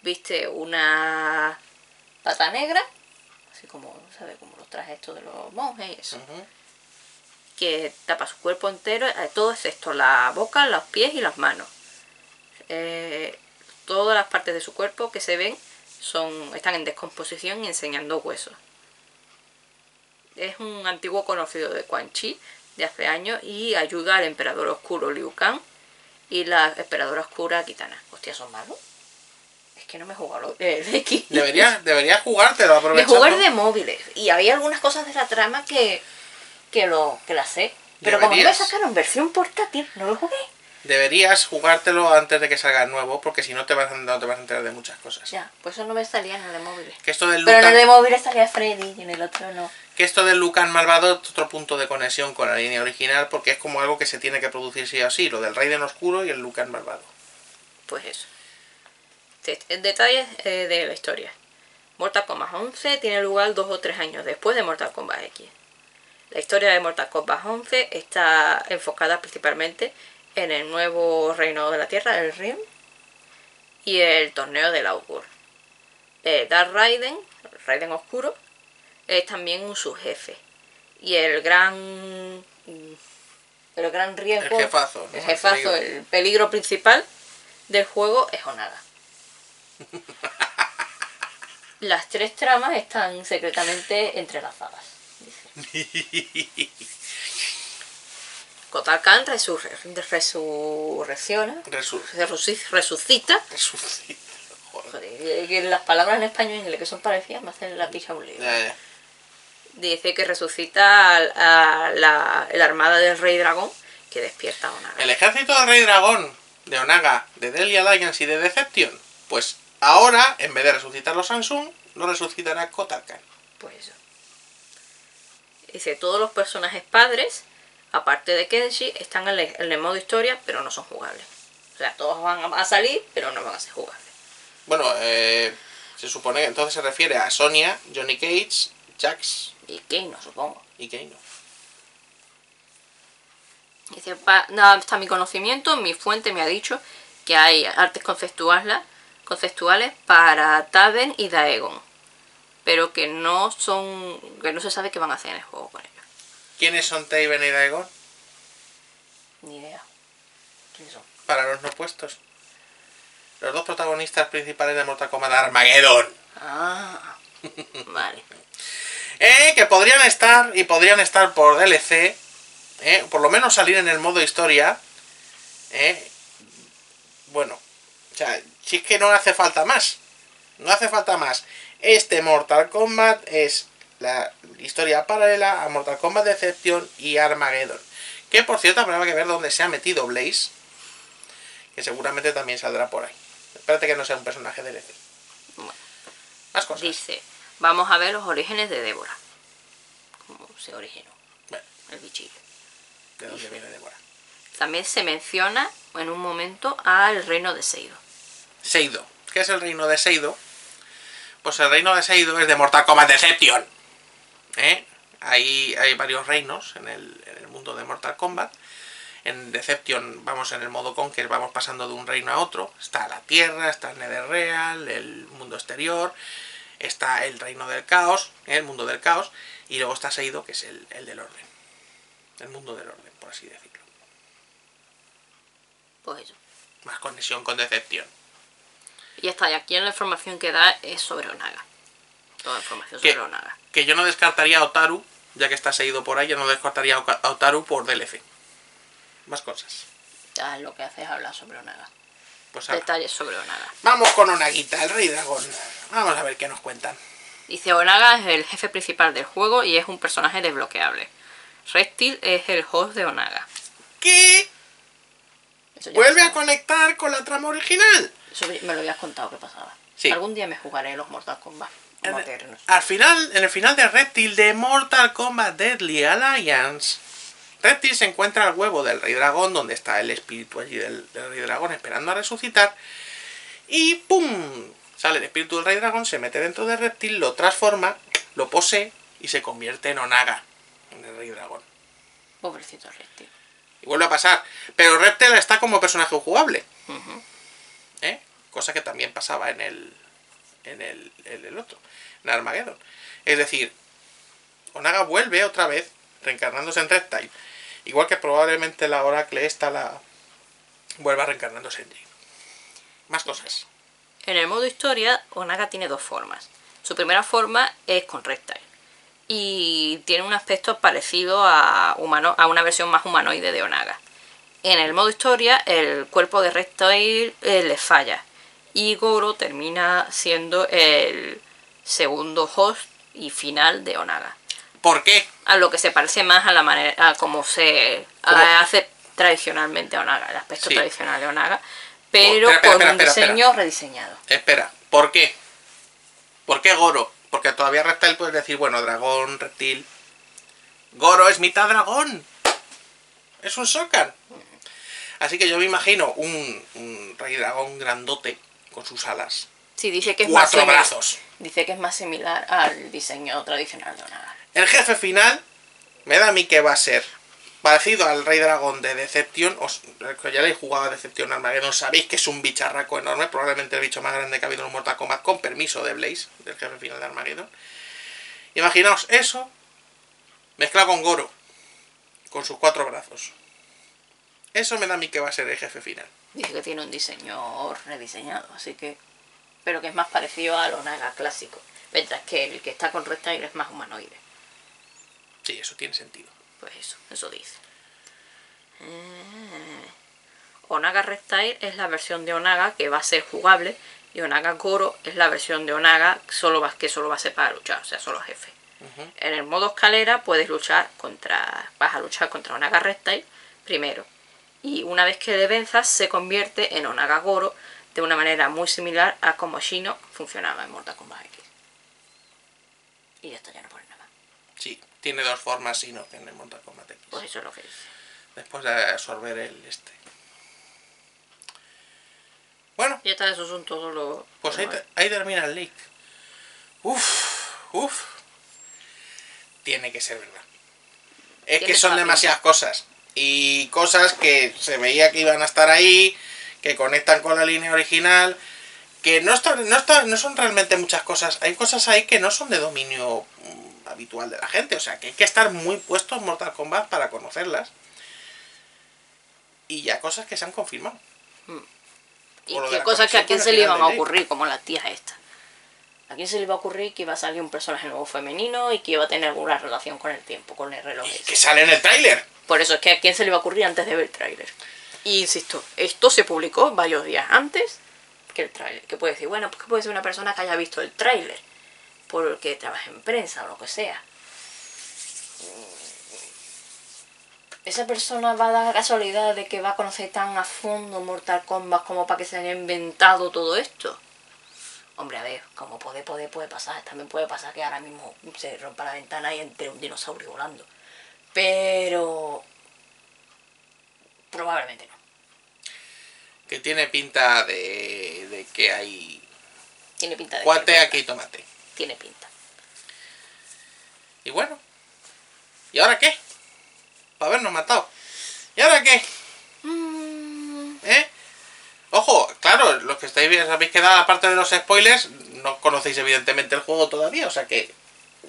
Viste una pata negra, así como, ¿sabes? Como trajes estos de los monjes y eso. Que tapa su cuerpo entero, eh, todo excepto la boca, los pies y las manos. Eh, todas las partes de su cuerpo que se ven son, están en descomposición y enseñando huesos. Es un antiguo conocido de Quan Chi de hace años y ayuda al emperador oscuro Liu Kang y la emperadora oscura Kitana. Hostia, ¿son malos? Que no me he jugado lo- de X. Deberías, deberías jugártelo De aprovechando. jugar de móviles. Y había algunas cosas de la trama que, que, lo, que las sé. Pero como no me Deberías. sacaron versión portátil, no lo jugué. Deberías jugártelo antes de que salga el nuevo, porque si no te vas, a- no te vas a enterar de muchas cosas. Ya, pues eso no me salía en el de móviles. Que esto del Pero en el de móviles salía Freddy y en el otro no. que esto del Lucan malvado es otro punto de conexión con la línea original, porque es como algo que se tiene que producir sí o sí, lo del Raiden Oscuro y el Lucan malvado. Pues eso. Te- en Detalles eh, de la historia. Mortal Kombat 11 tiene lugar dos o tres años después de Mortal Kombat X. La historia de Mortal Kombat 11 está enfocada principalmente en el nuevo reino de la Tierra, el Rim, y el torneo del Augur. Eh, Dark Raiden, Raiden Oscuro, es también un subjefe. Y el gran. El gran riesgo. El jefazo. El jefazo, El peligro. el peligro principal del juego es Onaga. Las tres tramas están secretamente entrelazadas. *laughs* Kotal Khan resurre- resurrecciona, Resu- resuci- resucita. resucita. Joder. Joder, que las palabras en español y en inglés que son parecidas me hacen la picha un ya. Dice que resucita a la, la armada del Rey Dragón que despierta a Onaga. El ejército del Rey Dragón, de Onaga, de Deadly Alliance y de Deception, pues ahora, en vez de resucitar los Samsung, lo resucitará Kotal Khan. Pues eso. Dice, todos los personajes padres, aparte de Kenshi, están en el, en el modo historia, pero no son jugables. O sea, todos van a salir, pero no van a ser jugables. Bueno, eh, se supone que entonces se refiere a Sonia, Johnny Cage, Jax Y Kano, supongo. y Kano. Dice, nada, hasta mi conocimiento, mi fuente me ha dicho que hay artes conceptuales, conceptuales para Taven y Daegon. Pero que no son. que no se sabe qué van a hacer en el juego con ellos. ¿Quiénes son Taven y Daegon? Ni idea. ¿Quiénes son? Para los no puestos. Los dos protagonistas principales de Mortal Kombat Armageddon. Ah, *laughs* vale. Eh, que podrían estar y podrían estar por DLC. Eh, por lo menos salir en el modo historia. Eh, bueno, o sea, si es que no hace falta más. No hace falta más. Este Mortal Kombat es la historia paralela a Mortal Kombat Deception y Armageddon. Que por cierto habrá que ver dónde se ha metido Blaze. Que seguramente también saldrá por ahí. Espérate que no sea un personaje DLC. Bueno. Más cosas. Dice, vamos a ver los orígenes de Débora. Cómo se originó Bueno, el bichillo. ¿de dónde viene Débora? También se menciona en un momento al reino de Seido. Seido. ¿Qué es el reino de Seido? Pues el reino de Seido es de Mortal Kombat Deception. ¿Eh? Ahí hay varios reinos en el, en el mundo de Mortal Kombat. En Deception vamos en el modo Conquer, vamos pasando de un reino a otro. Está la Tierra, está el Netherreal, el mundo exterior, está el reino del caos, ¿eh? el mundo del caos, y luego está Seido, que es el, el del orden. El mundo del orden, por así decirlo. Pues eso. Más conexión con Deception. Y ya está, y aquí en la información que da es sobre Onaga. Toda la información sobre Onaga. que yo no descartaría a Otaru, ya que está seguido por ahí, yo no descartaría a Otaru por DLC. Más cosas. Ya lo que hace es hablar sobre Onaga. Pues Detalles sobre Onaga. vamos con Onaguita, el rey dragón. Vamos a ver qué nos cuentan. Dice, Onaga es el jefe principal del juego y es un personaje desbloqueable. Reptil es el host de Onaga. ¿Qué? ¿Vuelve a conectar con la trama original? Me lo habías contado que pasaba. Sí. Algún día me jugaré los Mortal Kombat modernos. Al final, en el final de Reptil de Mortal Kombat Deadly Alliance, Reptil se encuentra al huevo del rey dragón, donde está el espíritu allí del, del rey dragón esperando a resucitar. Y ¡pum! Sale el espíritu del rey dragón, se mete dentro del reptil, lo transforma, lo posee y se convierte en Onaga, en el rey dragón. Pobrecito reptil. Y vuelve a pasar. Pero Reptil está como personaje jugable. Cosa que también pasaba en el, en el, el otro, en Armageddon. Es decir, Onaga vuelve otra vez, reencarnándose en Reptile. Igual que probablemente la Oracle esta la vuelva reencarnándose en Jane. Más cosas. En el modo historia, Onaga tiene dos formas. Su primera forma es con Reptile. Y tiene un aspecto parecido a, humano, a una versión más humanoide de Onaga. En el modo historia, el cuerpo de Reptile eh, le falla. Y Goro termina siendo el segundo host y final de Onaga. ¿Por qué? A lo que se parece más a la manera a como se ¿Cómo? a- hace tradicionalmente Onaga, el aspecto Sí. tradicional de Onaga, pero espera, espera, con un espera, diseño rediseñado. Espera, ¿por qué? ¿Por qué Goro? Porque todavía Reptile puedes decir, bueno, dragón, reptil. Goro es mitad dragón. Es un Sokan. Así que yo me imagino un, un rey dragón grandote con sus alas. Sí, dice que es más similar, brazos. dice que es más similar al diseño tradicional de Onaga. El jefe final me da a mí que va a ser parecido al rey dragón de Deception. Os, ya le he jugado a Deception Armageddon, sabéis que es un bicharraco enorme, probablemente el bicho más grande que ha habido en un Mortal Kombat, con permiso de Blaze, del jefe final de Armageddon. Imaginaos eso mezclado con Goro, con sus cuatro brazos. Eso me da a mí que va a ser el jefe final. Dice que tiene un diseño rediseñado, así que pero que es más parecido al Onaga clásico, mientras que el que está con Reptile es más humanoide. Sí, eso tiene sentido. Pues eso, eso dice. Eh, Onaga Reptile es la versión de Onaga que va a ser jugable y Onaga Goro es la versión de Onaga que solo va, que solo va a ser para luchar, o sea, solo jefe. En el modo escalera puedes luchar contra. Vas a luchar contra Onaga Reptile primero. Y una vez que le venzas, se convierte en Onaga Goro de una manera muy similar a como Shino funcionaba en Mortal Kombat X. Y ya está, ya no pone nada. Sí, tiene dos formas y no tiene Mortal Kombat X. Pues eso es lo que dice. Después de absorber el este. Bueno, Y está, esos son todos los. Pues ahí, ahí termina el leak. Uf, uf. Tiene que ser verdad. Es que son demasiadas cosas. Y cosas que se veía que iban a estar ahí, que conectan con la línea original, que no, están, no, están, no son realmente muchas cosas. Hay cosas ahí que no son de dominio mm, habitual de la gente. O sea, que hay que estar muy puestos en Mortal Kombat para conocerlas. Y ya cosas que se han confirmado. Y lo de qué cosas que a quién se le iban a ocurrir, como la tía esta. ¿A quién se le iba a ocurrir que iba a salir un personaje nuevo femenino y que iba a tener alguna relación con el tiempo, con el reloj? Y ese? que sale en el tráiler. Por eso es que a quién se le iba a ocurrir antes de ver el tráiler. Y insisto, esto se publicó varios días antes que el tráiler. Que puede decir, bueno, pues que puede ser una persona que haya visto el tráiler. Porque trabaja en prensa o lo que sea. Esa persona va a dar la casualidad de que va a conocer tan a fondo Mortal Kombat como para que se haya inventado todo esto. Hombre, a ver, como puede, puede, puede pasar. También puede pasar que ahora mismo se rompa la ventana y entre un dinosaurio volando. Pero... Probablemente no. Que tiene pinta de, de que hay Tiene pinta de guate que- aquí tomate. Tiene pinta. Y bueno. ¿Y ahora qué? Para habernos matado. ¿Y ahora qué? Mm, ¿Eh? Ojo, claro, los que estáis bien habéis quedado aparte de los spoilers, no conocéis evidentemente el juego todavía, o sea que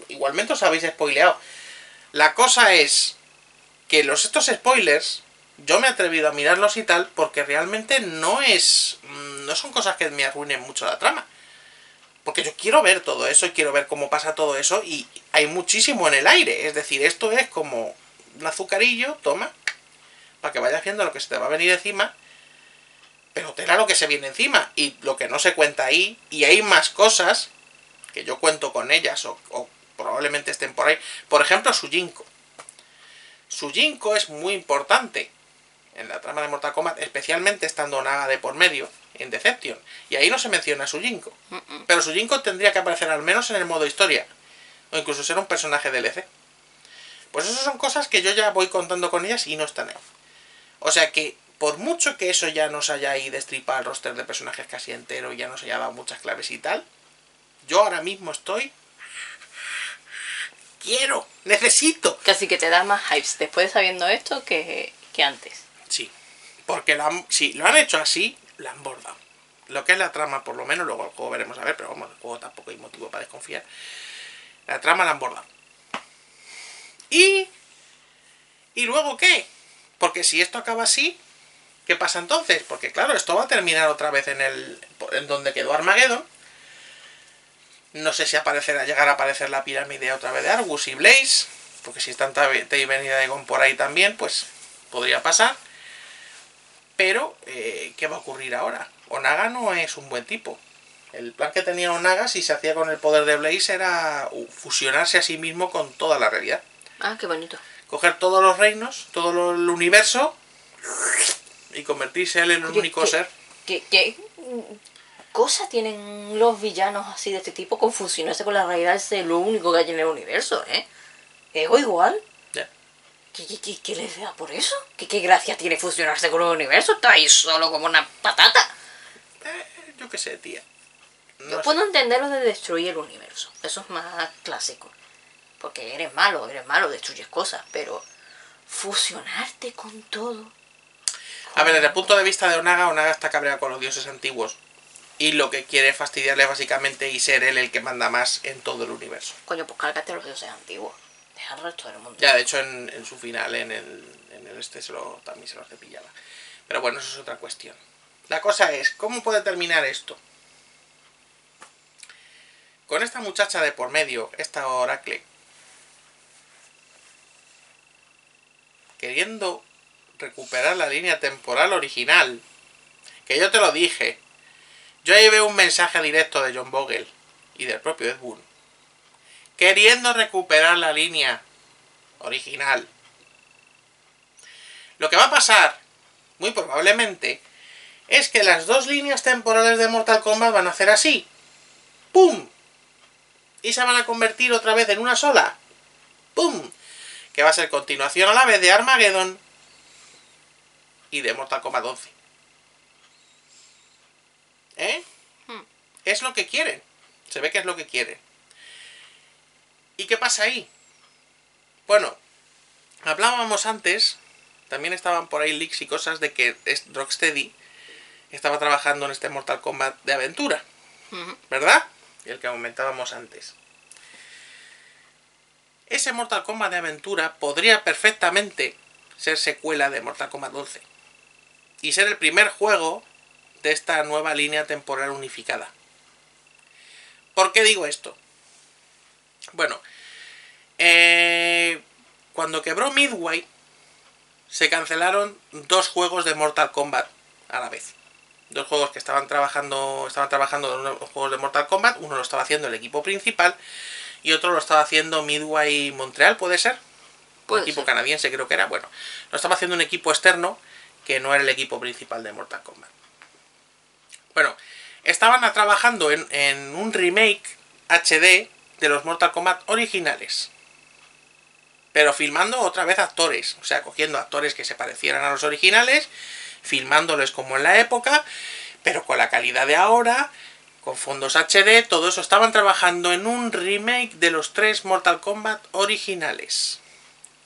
igualmente os habéis spoileado. La cosa es que los estos spoilers yo me he atrevido a mirarlos y tal porque realmente no es mm, no son cosas que me arruinen mucho la trama. Porque yo quiero ver todo eso y quiero ver cómo pasa todo eso y hay muchísimo en el aire, es decir, esto es como un azucarillo, toma, para que vayas viendo lo que se te va a venir encima pero tela lo que se viene encima y lo que no se cuenta ahí. Y hay más cosas que yo cuento con ellas o, o probablemente estén por ahí. Por ejemplo, Sujinko. Sujinko es muy importante en la trama de Mortal Kombat, especialmente estando Naga de por medio en Deception. Y ahí no se menciona Sujinko. mm, mm. Pero Sujinko tendría que aparecer al menos en el modo historia. O incluso ser un personaje DLC. Pues esas son cosas que yo ya voy contando con ellas y no están ahí. O sea que, por mucho que eso ya nos haya ahí destripado el roster de personajes casi entero y ya nos haya dado muchas claves y tal, yo ahora mismo estoy. Quiero, necesito. Casi que te da más hypes después de sabiendo esto que, que antes. Sí, porque la, si lo han hecho así, la han bordado. Lo que es la trama, por lo menos, luego el juego veremos a ver, pero vamos, el juego tampoco hay motivo para desconfiar. La trama la han bordado. ¿Y? ¿Y luego qué? Porque si esto acaba así, ¿qué pasa entonces? Porque claro, esto va a terminar otra vez en el. en donde quedó Armageddon. No sé si aparecerá, llegará a aparecer la pirámide otra vez de Argus y Blaze. Porque si están Tei venida de Gon por ahí también, pues podría pasar. Pero, eh, ¿qué va a ocurrir ahora? Onaga no es un buen tipo. El plan que tenía Onaga, si se hacía con el poder de Blaze, era fusionarse a sí mismo con toda la realidad. Ah, qué bonito. Coger todos los reinos, todo el universo y convertirse él en Oye, único ¿qué- ser. ¿Qué, qué cosa tienen los villanos así de este tipo con fusionarse con la realidad? Es lo único que hay en el universo, ¿eh? ¿Ego igual? Ya. ¿Qué, qué, qué, qué les da por eso? ¿Qué, ¿Qué gracia tiene fusionarse con el universo? Está ahí solo como una patata. Eh, yo qué sé, tía. No Yo sé. puedo entender lo de destruir el universo. Eso es más clásico. Porque eres malo, eres malo, destruyes cosas. Pero fusionarte con todo. A ver, desde el punto de vista de Onaga, Onaga está cabreado con los dioses antiguos. Y lo que quiere fastidiarle básicamente y ser él el que manda más en todo el universo. Coño, pues cárgate los dioses antiguos. Deja al resto del mundo. Ya, de hecho, en, en su final, en el, en el este, se lo, también se lo cepillaba. Pero bueno, eso es otra cuestión. La cosa es, ¿cómo puede terminar esto? Con esta muchacha de por medio, esta Oracle, queriendo recuperar la línea temporal original, que yo te lo dije, yo ahí veo un mensaje directo de John Vogel y del propio Ed Boon, queriendo recuperar la línea original. Lo que va a pasar, muy probablemente, es que las dos líneas temporales de Mortal Kombat van a hacer así. ¡Pum! Y se van a convertir otra vez en una sola. ¡Pum! Que va a ser continuación a la vez de Armageddon y de Mortal Kombat 11. ¿Eh? Hmm. Es lo que quieren. Se ve que es lo que quieren. ¿Y qué pasa ahí? Bueno, hablábamos antes, también estaban por ahí leaks y cosas de que Rocksteady estaba trabajando en este Mortal Kombat de aventura, Ujú. ¿verdad? El que comentábamos antes. Ese Mortal Kombat de aventura podría perfectamente ser secuela de Mortal Kombat 11 y ser el primer juego de esta nueva línea temporal unificada. ¿Por qué digo esto? Bueno, eh, cuando quebró Midway, se cancelaron dos juegos de Mortal Kombat a la vez. Dos juegos que estaban trabajando, estaban trabajando en unos juegos de Mortal Kombat. Uno lo estaba haciendo el equipo principal y otro lo estaba haciendo Midway Montreal, ¿puede ser? Un equipo ser. canadiense creo que era. Bueno, lo estaba haciendo un equipo externo que no era el equipo principal de Mortal Kombat. Bueno, estaban trabajando en, un remake HD de los Mortal Kombat originales. Pero filmando otra vez actores. O sea, cogiendo actores que se parecieran a los originales, filmándoles como en la época, pero con la calidad de ahora, con fondos HD, todo eso. Estaban trabajando en un remake de los tres Mortal Kombat originales.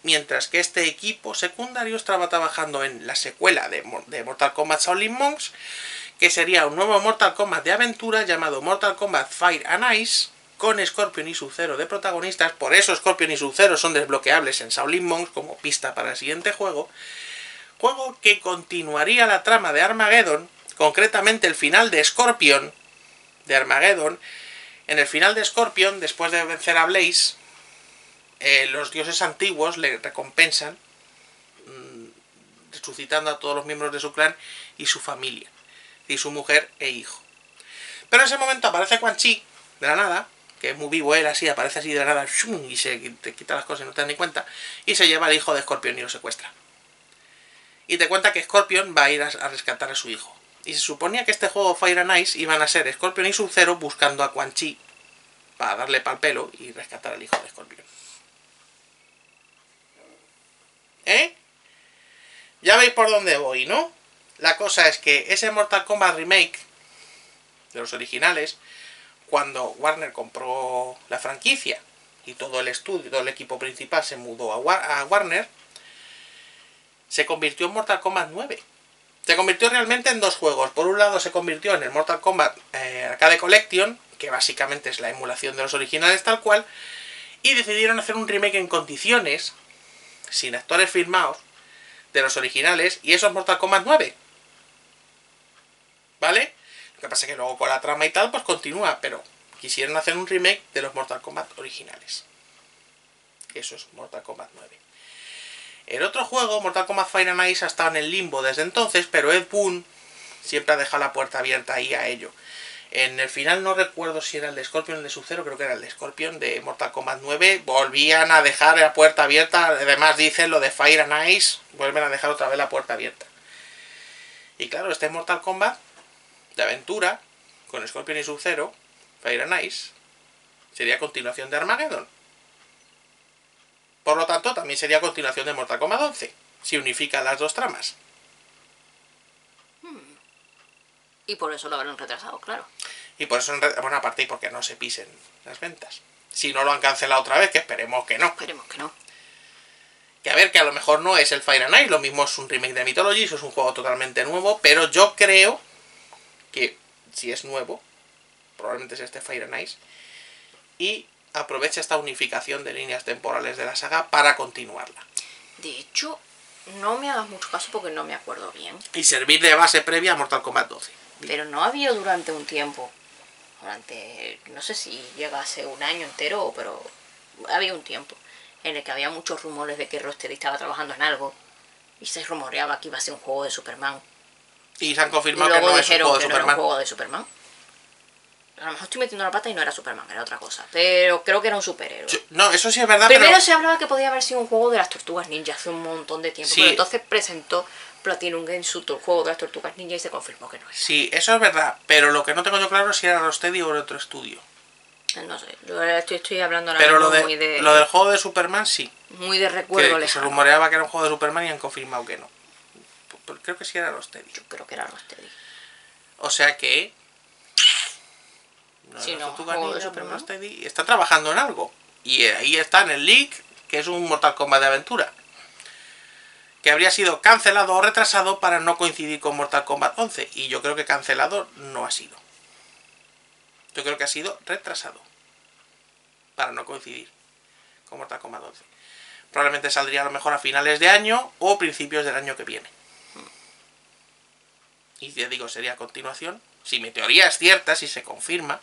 Mientras que este equipo secundario estaba trabajando en la secuela de, de Mortal Kombat Shaolin Monks, que sería un nuevo Mortal Kombat de aventura llamado Mortal Kombat Fire and Ice, con Scorpion y Sub-Zero de protagonistas. Por eso Scorpion y Sub-Zero son desbloqueables en Shaolin Monks como pista para el siguiente juego. Juego que continuaría la trama de Armageddon, concretamente el final de Scorpion de Armageddon. En el final de Scorpion, después de vencer a Blaze, eh, los dioses antiguos le recompensan mm, resucitando a todos los miembros de su clan y su familia, y su mujer e hijo. Pero en ese momento aparece Quan Chi, de la nada, que es muy vivo él así, aparece así de la nada, y se te quita las cosas y no te das ni cuenta, y se lleva al hijo de Scorpion y lo secuestra. Y te cuenta que Scorpion va a ir a rescatar a su hijo. Y se suponía que este juego Fire and Ice iban a ser Scorpion y Sub-Zero buscando a Quan Chi para darle pal pelo y rescatar al hijo de Scorpion. ¿Eh? Ya veis por dónde voy, ¿no? La cosa es que ese Mortal Kombat Remake de los originales, cuando Warner compró la franquicia y todo el estudio, todo el equipo principal se mudó a, Warner, se convirtió en Mortal Kombat 9. Se convirtió realmente en dos juegos. Por un lado se convirtió en el Mortal Kombat eh, Arcade Collection, que básicamente es la emulación de los originales tal cual, y decidieron hacer un remake en condiciones, sin actores firmados, de los originales, y eso es Mortal Kombat 9. ¿Vale? Lo que pasa es que luego con la trama y tal, pues continúa, pero quisieron hacer un remake de los Mortal Kombat originales. Eso es Mortal Kombat 9. El otro juego, Mortal Kombat and Ice, ha estado en el limbo desde entonces, pero Ed Boon siempre ha dejado la puerta abierta ahí a ello. En el final no recuerdo si era el de Scorpion o el de Sub-Zero, creo que era el de Scorpion de Mortal Kombat 9. Volvían a dejar la puerta abierta. Además dicen lo de Fire and Ice, vuelven a dejar otra vez la puerta abierta. Y claro, este Mortal Kombat de aventura, con Scorpion y Sub-Zero, Fire and Ice, sería continuación de Armageddon. Por lo tanto, también sería continuación de Mortal Kombat 11, si unifica las dos tramas. Y por eso lo habrán retrasado, claro. Y por eso, bueno, aparte y porque no se pisen las ventas. Si no lo han cancelado otra vez, que esperemos que no. Esperemos que no. Que a ver, que a lo mejor no es el Fire and Ice, lo mismo es un remake de Mythology, eso es un juego totalmente nuevo, pero yo creo que si es nuevo, probablemente es este Fire and Ice, y aprovecha esta unificación de líneas temporales de la saga para continuarla. De hecho, no me hagas mucho caso porque no me acuerdo bien. Y servir de base previa a Mortal Kombat 12. Pero no había durante un tiempo, durante, no sé si llegase un año entero, pero había un tiempo en el que había muchos rumores de que Roster estaba trabajando en algo y se rumoreaba que iba a ser un juego de Superman. Y se han confirmado que no es un juego de Superman. un juego de Superman. A lo mejor estoy metiendo la pata y no era Superman, era otra cosa. Pero creo que era un superhéroe. no, eso sí es verdad. Primero se hablaba que podía haber sido un juego de las tortugas ninja hace un montón de tiempo. Pero entonces presentó Platinum Games su juego de las tortugas ninja y se confirmó que no es. Sí, eso es verdad. Pero lo que no tengo yo claro es si era Rocksteady o otro estudio. No sé, yo estoy, hablando ahora Pero lo, de, muy de, lo del juego de Superman sí. Muy de recuerdo. Que, se rumoreaba que era un juego de Superman y han confirmado que no. Creo que sí era Rocksteady. Yo creo que era Rocksteady. O sea que está trabajando en algo. Y ahí está en el leak, que es un Mortal Kombat de aventura. Que habría sido cancelado o retrasado para no coincidir con Mortal Kombat 11. Y yo creo que cancelado no ha sido. Yo creo que ha sido retrasado. Para no coincidir con Mortal Kombat 11. Probablemente saldría a lo mejor a finales de año o principios del año que viene. Y ya digo, sería a continuación. Si mi teoría es cierta, si se confirma,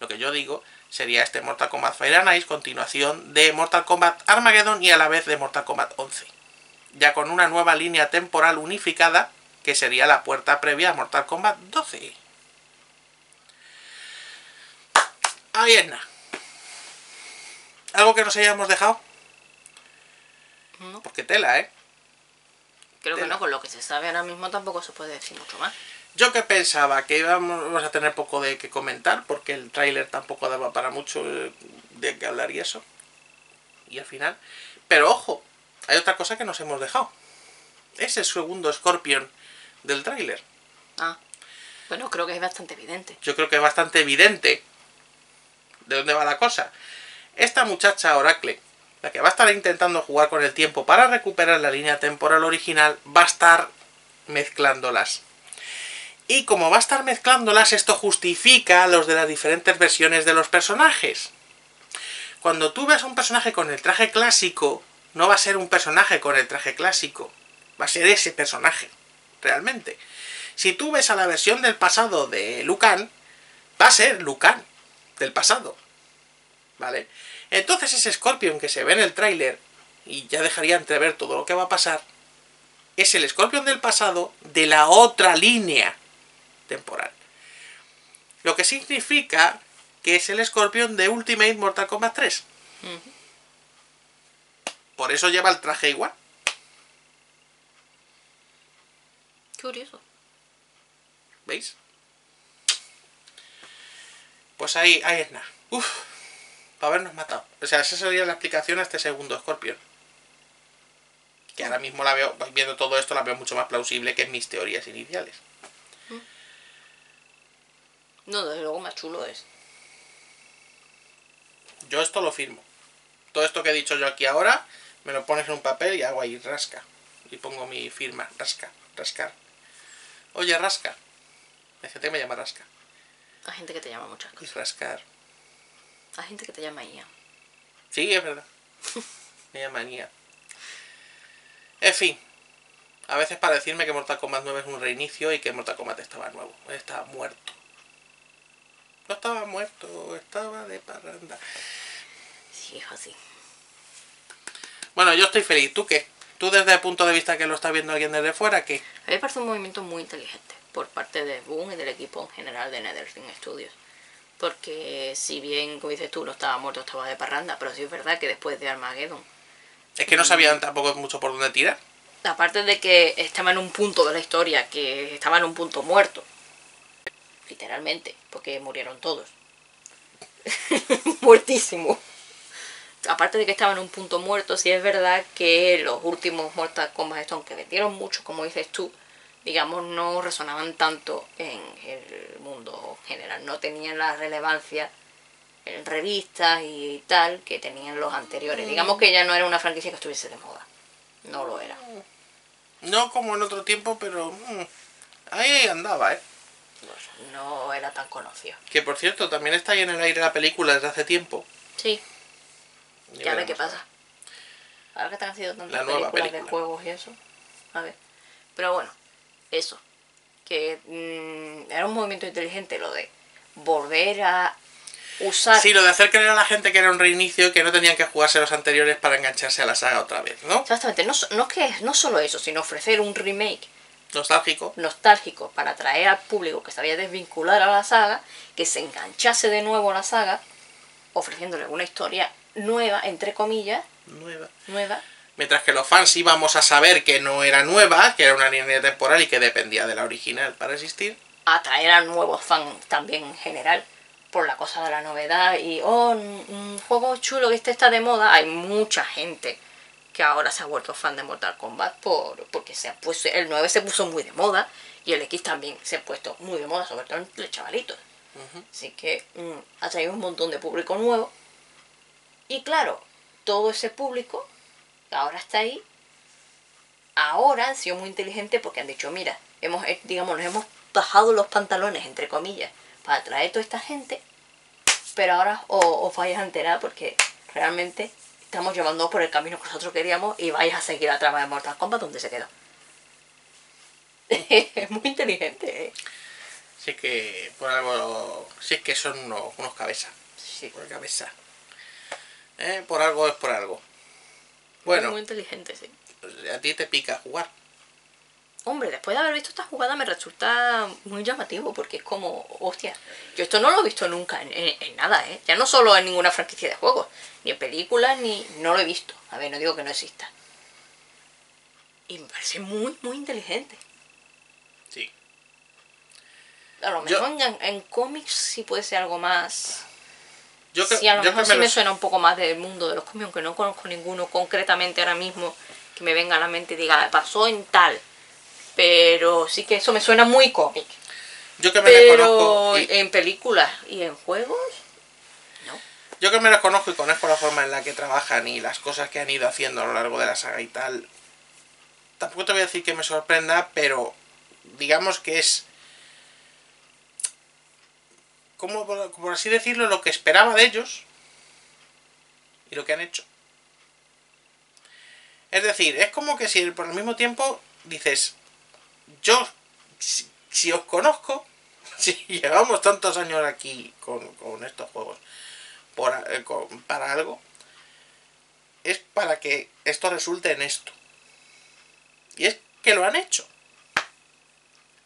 lo que yo digo sería este Mortal Kombat Fire and Ice, continuación de Mortal Kombat Armageddon y a la vez de Mortal Kombat 11. Ya con una nueva línea temporal unificada, que sería la puerta previa a Mortal Kombat 12. Ahí es nada. ¿Algo que nos hayamos dejado? No. Porque tela, ¿eh? Creo que no, con lo que se sabe ahora mismo tampoco se puede decir mucho más. Yo que pensaba que íbamos a tener poco de que comentar, porque el tráiler tampoco daba para mucho eh, de que hablar y eso. Y al final. Pero ojo, hay otra cosa que nos hemos dejado. Es el segundo Scorpion del tráiler. Ah. Bueno, creo que es bastante evidente. Yo creo que es bastante evidente de dónde va la cosa. Esta muchacha Oracle, la que va a estar intentando jugar con el tiempo para recuperar la línea temporal original, va a estar mezclándolas. Y como va a estar mezclándolas, esto justifica los de las diferentes versiones de los personajes. Cuando tú ves a un personaje con el traje clásico, no va a ser un personaje con el traje clásico, va a ser ese personaje, realmente. Si tú ves a la versión del pasado de Lucan, va a ser Lucan, del pasado. ¿Vale? Entonces ese Scorpion que se ve en el tráiler, y ya dejaría entrever todo lo que va a pasar, es el Scorpion del pasado de la otra línea temporal. Lo que significa que es el escorpión de Ultimate Mortal Kombat 3. Por eso lleva el traje igual. Curioso. ¿Veis? Pues ahí, ahí es nada. Uf, para habernos matado. O sea, esa sería la explicación a este segundo escorpión. Que ahora mismo la veo, viendo todo esto, la veo mucho más plausible que en mis teorías iniciales. No, desde luego más chulo es. Yo esto lo firmo. Todo esto que he dicho yo aquí ahora, me lo pones en un papel y hago ahí rasca. Y pongo mi firma, rasca, rascar. Oye, rasca. Hay gente que me llama rasca. Hay gente que te llama muchas Y cosas. rascar. Hay gente que te llama Ian. Sí, es verdad. *laughs* Me llama manía. En fin. A veces para decirme que Mortal Kombat 9 es un reinicio y que Mortal Kombat estaba nuevo. Estaba muerto. No estaba muerto, estaba de parranda. Sí, es así. Bueno, yo estoy feliz. ¿Tú qué? ¿Tú desde el punto de vista que lo está viendo alguien desde fuera, qué? A mí me parece un movimiento muy inteligente por parte de Boom y del equipo en general de NetherRealm Studios. Porque si bien, como dices tú, no estaba muerto, estaba de parranda, pero sí es verdad que después de Armageddon, Es que no sabían tampoco mucho por dónde tirar. aparte de que estaba en un punto de la historia, que estaba en un punto muerto, literalmente, porque murieron todos. *laughs* Muertísimo. Aparte de que estaba en un punto muerto, sí es verdad que los últimos Mortal Kombat estos, aunque vendieron mucho, como dices tú, digamos, no resonaban tanto en el mundo general, no tenían la relevancia en revistas y tal que tenían los anteriores. Digamos que ya no era una franquicia que estuviese de moda. No lo era. No como en otro tiempo, pero mm, ahí andaba, ¿eh? Pues no era tan conocido. Que por cierto, también está ahí en el aire la película desde hace tiempo. Sí, Y ya a ver qué pasa. Ahora que están haciendo tantas películas de película. juegos y eso. A ver. Pero bueno, eso. Que mm, era un movimiento inteligente lo de volver a usar. Sí, lo de hacer creer a la gente que era un reinicio y que no tenían que jugarse los anteriores para engancharse a la saga otra vez, ¿no? Exactamente, no, no es que no solo eso, sino ofrecer un remake Nostálgico. nostálgico para atraer al público que se había desvincular a la saga, que se enganchase de nuevo a la saga, ofreciéndole una historia nueva, entre comillas, Nueva. nueva, Mientras que los fans íbamos a saber que no era nueva, que era una línea temporal y que dependía de la original para existir. atraer a nuevos fans también en general por la cosa de la novedad y oh un juego chulo que este está de moda. Hay mucha gente que ahora se ha vuelto fan de Mortal Kombat por porque se ha puesto el 9 se puso muy de moda y el X también se ha puesto muy de moda sobre todo entre chavalitos. Así que mm, ha traído un montón de público nuevo. Y claro todo ese público ahora está ahí ahora han sido muy inteligentes porque han dicho, mira, hemos, eh, digamos, nos hemos bajado los pantalones, entre comillas, para atraer toda esta gente, pero ahora os, os vais a enterar porque realmente estamos llevando por el camino que nosotros queríamos y vais a seguir a través de Mortal Kombat donde se quedó. *laughs* es muy inteligente, ¿eh? Así que por algo. Es que son unos, unos cabezas. Sí, Por cabeza. ¿Eh? Por algo es por algo. Bueno, muy inteligente, sí. a ti te pica jugar. Hombre, después de haber visto esta jugada me resulta muy llamativo porque es como, hostia, yo esto no lo he visto nunca en, en- en nada, ¿eh? Ya no solo en ninguna franquicia de juegos, ni en películas, ni... no lo he visto. A ver, no digo que no exista. Y me parece muy, muy inteligente. Sí. A lo Yo- mejor en, en cómics sí puede ser algo más... Yo que, sí, a lo yo mejor que sí me suena un poco más del mundo de los cómics, aunque no conozco ninguno concretamente ahora mismo que me venga a la mente y diga, pasó en tal. Pero sí que eso me suena muy cómic. yo que me Pero y- en películas y en juegos, no. Yo que me los conozco y conozco la forma en la que trabajan y las cosas que han ido haciendo a lo largo de la saga y tal, tampoco te voy a decir que me sorprenda, pero digamos que es, como por, así decirlo, lo que esperaba de ellos y lo que han hecho. Es decir, es como que si por el mismo tiempo dices, yo, si, si os conozco, *laughs* si llevamos tantos años aquí con, con estos juegos, por, eh, con- para algo, es para que esto resulte en esto. Y es que lo han hecho.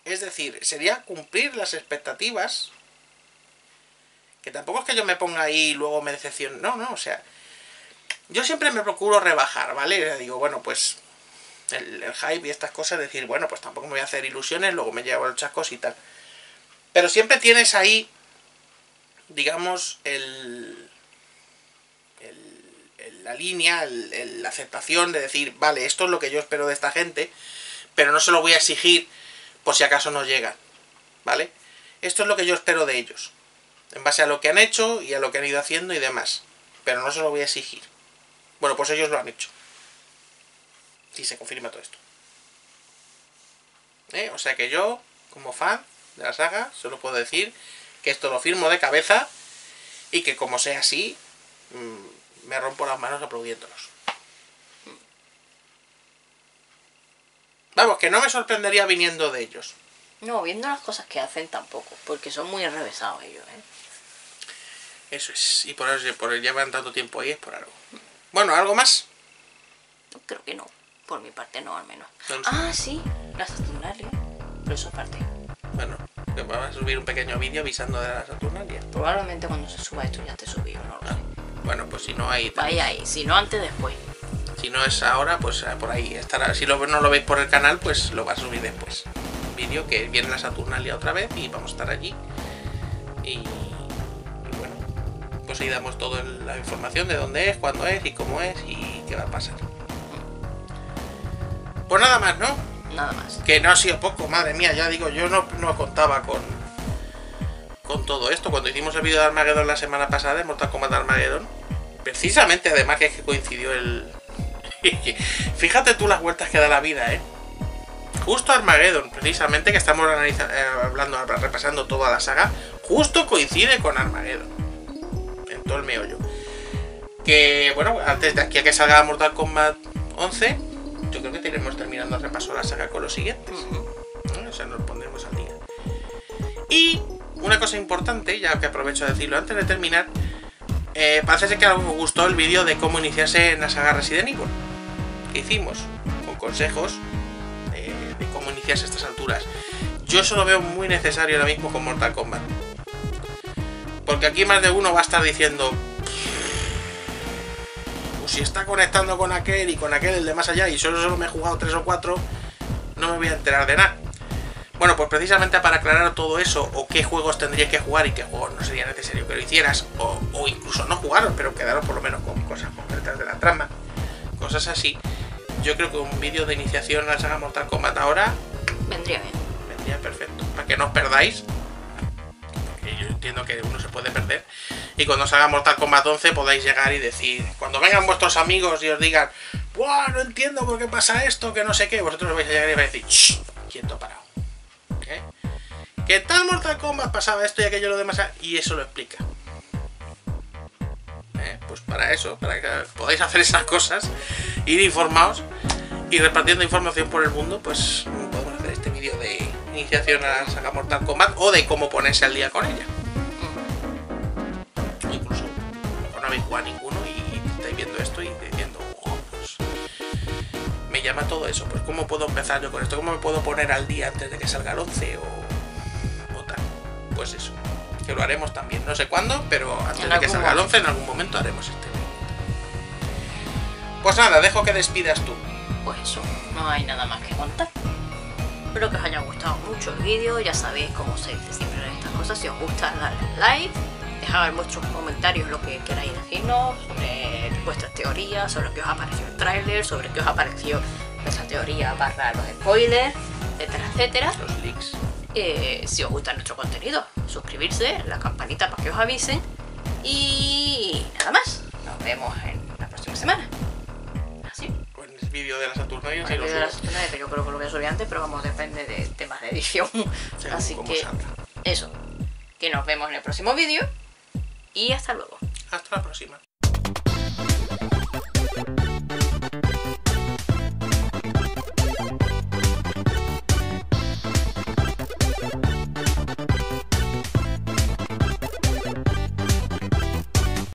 Es decir, sería cumplir las expectativas. Que tampoco es que yo me ponga ahí y luego me decepcione. No, no, o sea. Yo siempre me procuro rebajar, ¿vale? Digo, bueno, pues. El, hype y estas cosas, decir, bueno, pues tampoco me voy a hacer ilusiones, luego me llevo los chascos y tal. Pero siempre tienes ahí digamos, el, el, la línea, la aceptación de decir, vale, esto es lo que yo espero de esta gente, pero no se lo voy a exigir por si acaso no llegan, ¿vale? Esto es lo que yo espero de ellos, en base a lo que han hecho y a lo que han ido haciendo y demás, pero no se lo voy a exigir. Bueno, pues ellos lo han hecho. Y se confirma todo esto. ¿Eh? O sea que yo, como fan de la saga, solo puedo decir que esto lo firmo de cabeza y que como sea así, mm, me rompo las manos aplaudiéndolos. Vamos, que no me sorprendería viniendo de ellos. No, viendo las cosas que hacen tampoco, porque son muy enrevesados ellos, ¿eh? Eso es. Y por eso por llevan tanto tiempo ahí es por algo. Bueno, ¿algo más? Creo que no, por mi parte no al menos. Ah, sí, la Saturnalia, pero eso aparte. Bueno, vamos a subir un pequeño vídeo avisando de la Saturnalia. Probablemente cuando se suba esto ya esté subido, no lo sé. Bueno, pues si no hay... Vaya ahí, si no antes, después. Si no es ahora, pues eh, por ahí estará. Si lo, no lo veis por el canal, pues lo va a subir después. Un vídeo que viene la Saturnalia otra vez y vamos a estar allí. Y, pues ahí damos toda la información de dónde es, cuándo es y cómo es y qué va a pasar. Pues nada más, ¿no? Nada más. Que no ha sido poco, madre mía, ya digo, yo no, no contaba con, con todo esto. Cuando hicimos el vídeo de Armageddon la semana pasada, de Mortal Kombat Armageddon, precisamente además que es que coincidió el... *laughs* Fíjate tú las vueltas que da la vida, ¿eh? Justo Armageddon, precisamente, que estamos analiza- eh, hablando, repasando toda la saga, justo coincide con Armageddon. Todo el meollo. Que, bueno, antes de aquí a que salga Mortal Kombat 11, yo creo que tenemos terminando el repaso de la saga con los siguientes. O sea, nos pondremos al día. Y una cosa importante, ya que aprovecho de decirlo antes de terminar, eh, parece ser que a os gustó el vídeo de cómo iniciarse en la saga Resident Evil que hicimos, con consejos de, de cómo iniciarse a estas alturas. Yo eso lo veo muy necesario ahora mismo con Mortal Kombat. Porque aquí más de uno va a estar diciendo, pues si está conectando con aquel y con aquel el de más allá y solo, solo me he jugado tres o cuatro, no me voy a enterar de nada. Bueno, pues precisamente para aclarar todo eso, o qué juegos tendrías que jugar y qué juegos no sería necesario que lo hicieras, o, o incluso no jugaros, pero quedaros por lo menos con cosas concretas de la trama, cosas así. Yo creo que un vídeo de iniciación a la saga Mortal Kombat ahora Vendría bien. vendría perfecto, para que no os perdáis. Porque yo entiendo que uno se puede perder. Y cuando salga Mortal Kombat 11 podáis llegar y decir, cuando vengan vuestros amigos y os digan, ¡Buah! No entiendo por qué pasa esto, que no sé qué, vosotros vais a llegar y vais a decir, ¡Shh! Quieto parado. ¿Eh? ¿Qué tal Mortal Kombat pasaba esto y aquello lo demás? Y eso lo explica. ¿Eh? Pues para eso, para que podáis hacer esas cosas, ir informados y repartiendo información por el mundo, pues podemos hacer este vídeo de iniciación a la saga Mortal Kombat o de cómo ponerse al día con ella. O incluso a no habéis jugado ninguno y estáis viendo esto y diciendo, "Oh, pues me llama todo eso, pues cómo puedo empezar yo con esto, cómo me puedo poner al día antes de que salga el 11 o, o tal. Pues eso, que lo haremos también, no sé cuándo, pero antes de que salga el momento. 11 en algún momento haremos este vídeo. Pues nada, dejo que despidas tú. Pues eso, no hay nada más que contar. Espero que os haya gustado mucho el vídeo, ya sabéis cómo se dice siempre en estas cosas. Si os gusta, darle like, dejad en vuestros comentarios lo que queráis decirnos sobre vuestras teorías, sobre qué os ha parecido el tráiler, sobre qué os ha parecido nuestra teoría barra los spoilers, etcétera, etcétera. Los leaks. Eh, si os gusta nuestro contenido, suscribirse, la campanita para que os avisen. Y nada más. Nos vemos en la próxima semana. Vídeo de la Saturnalia, El vídeo de la. Saturnalia, que yo creo que lo voy a subir antes, pero vamos, depende de temas de edición. *laughs* Así que salga. eso. Que nos vemos en el próximo vídeo. Y hasta luego. Hasta la próxima.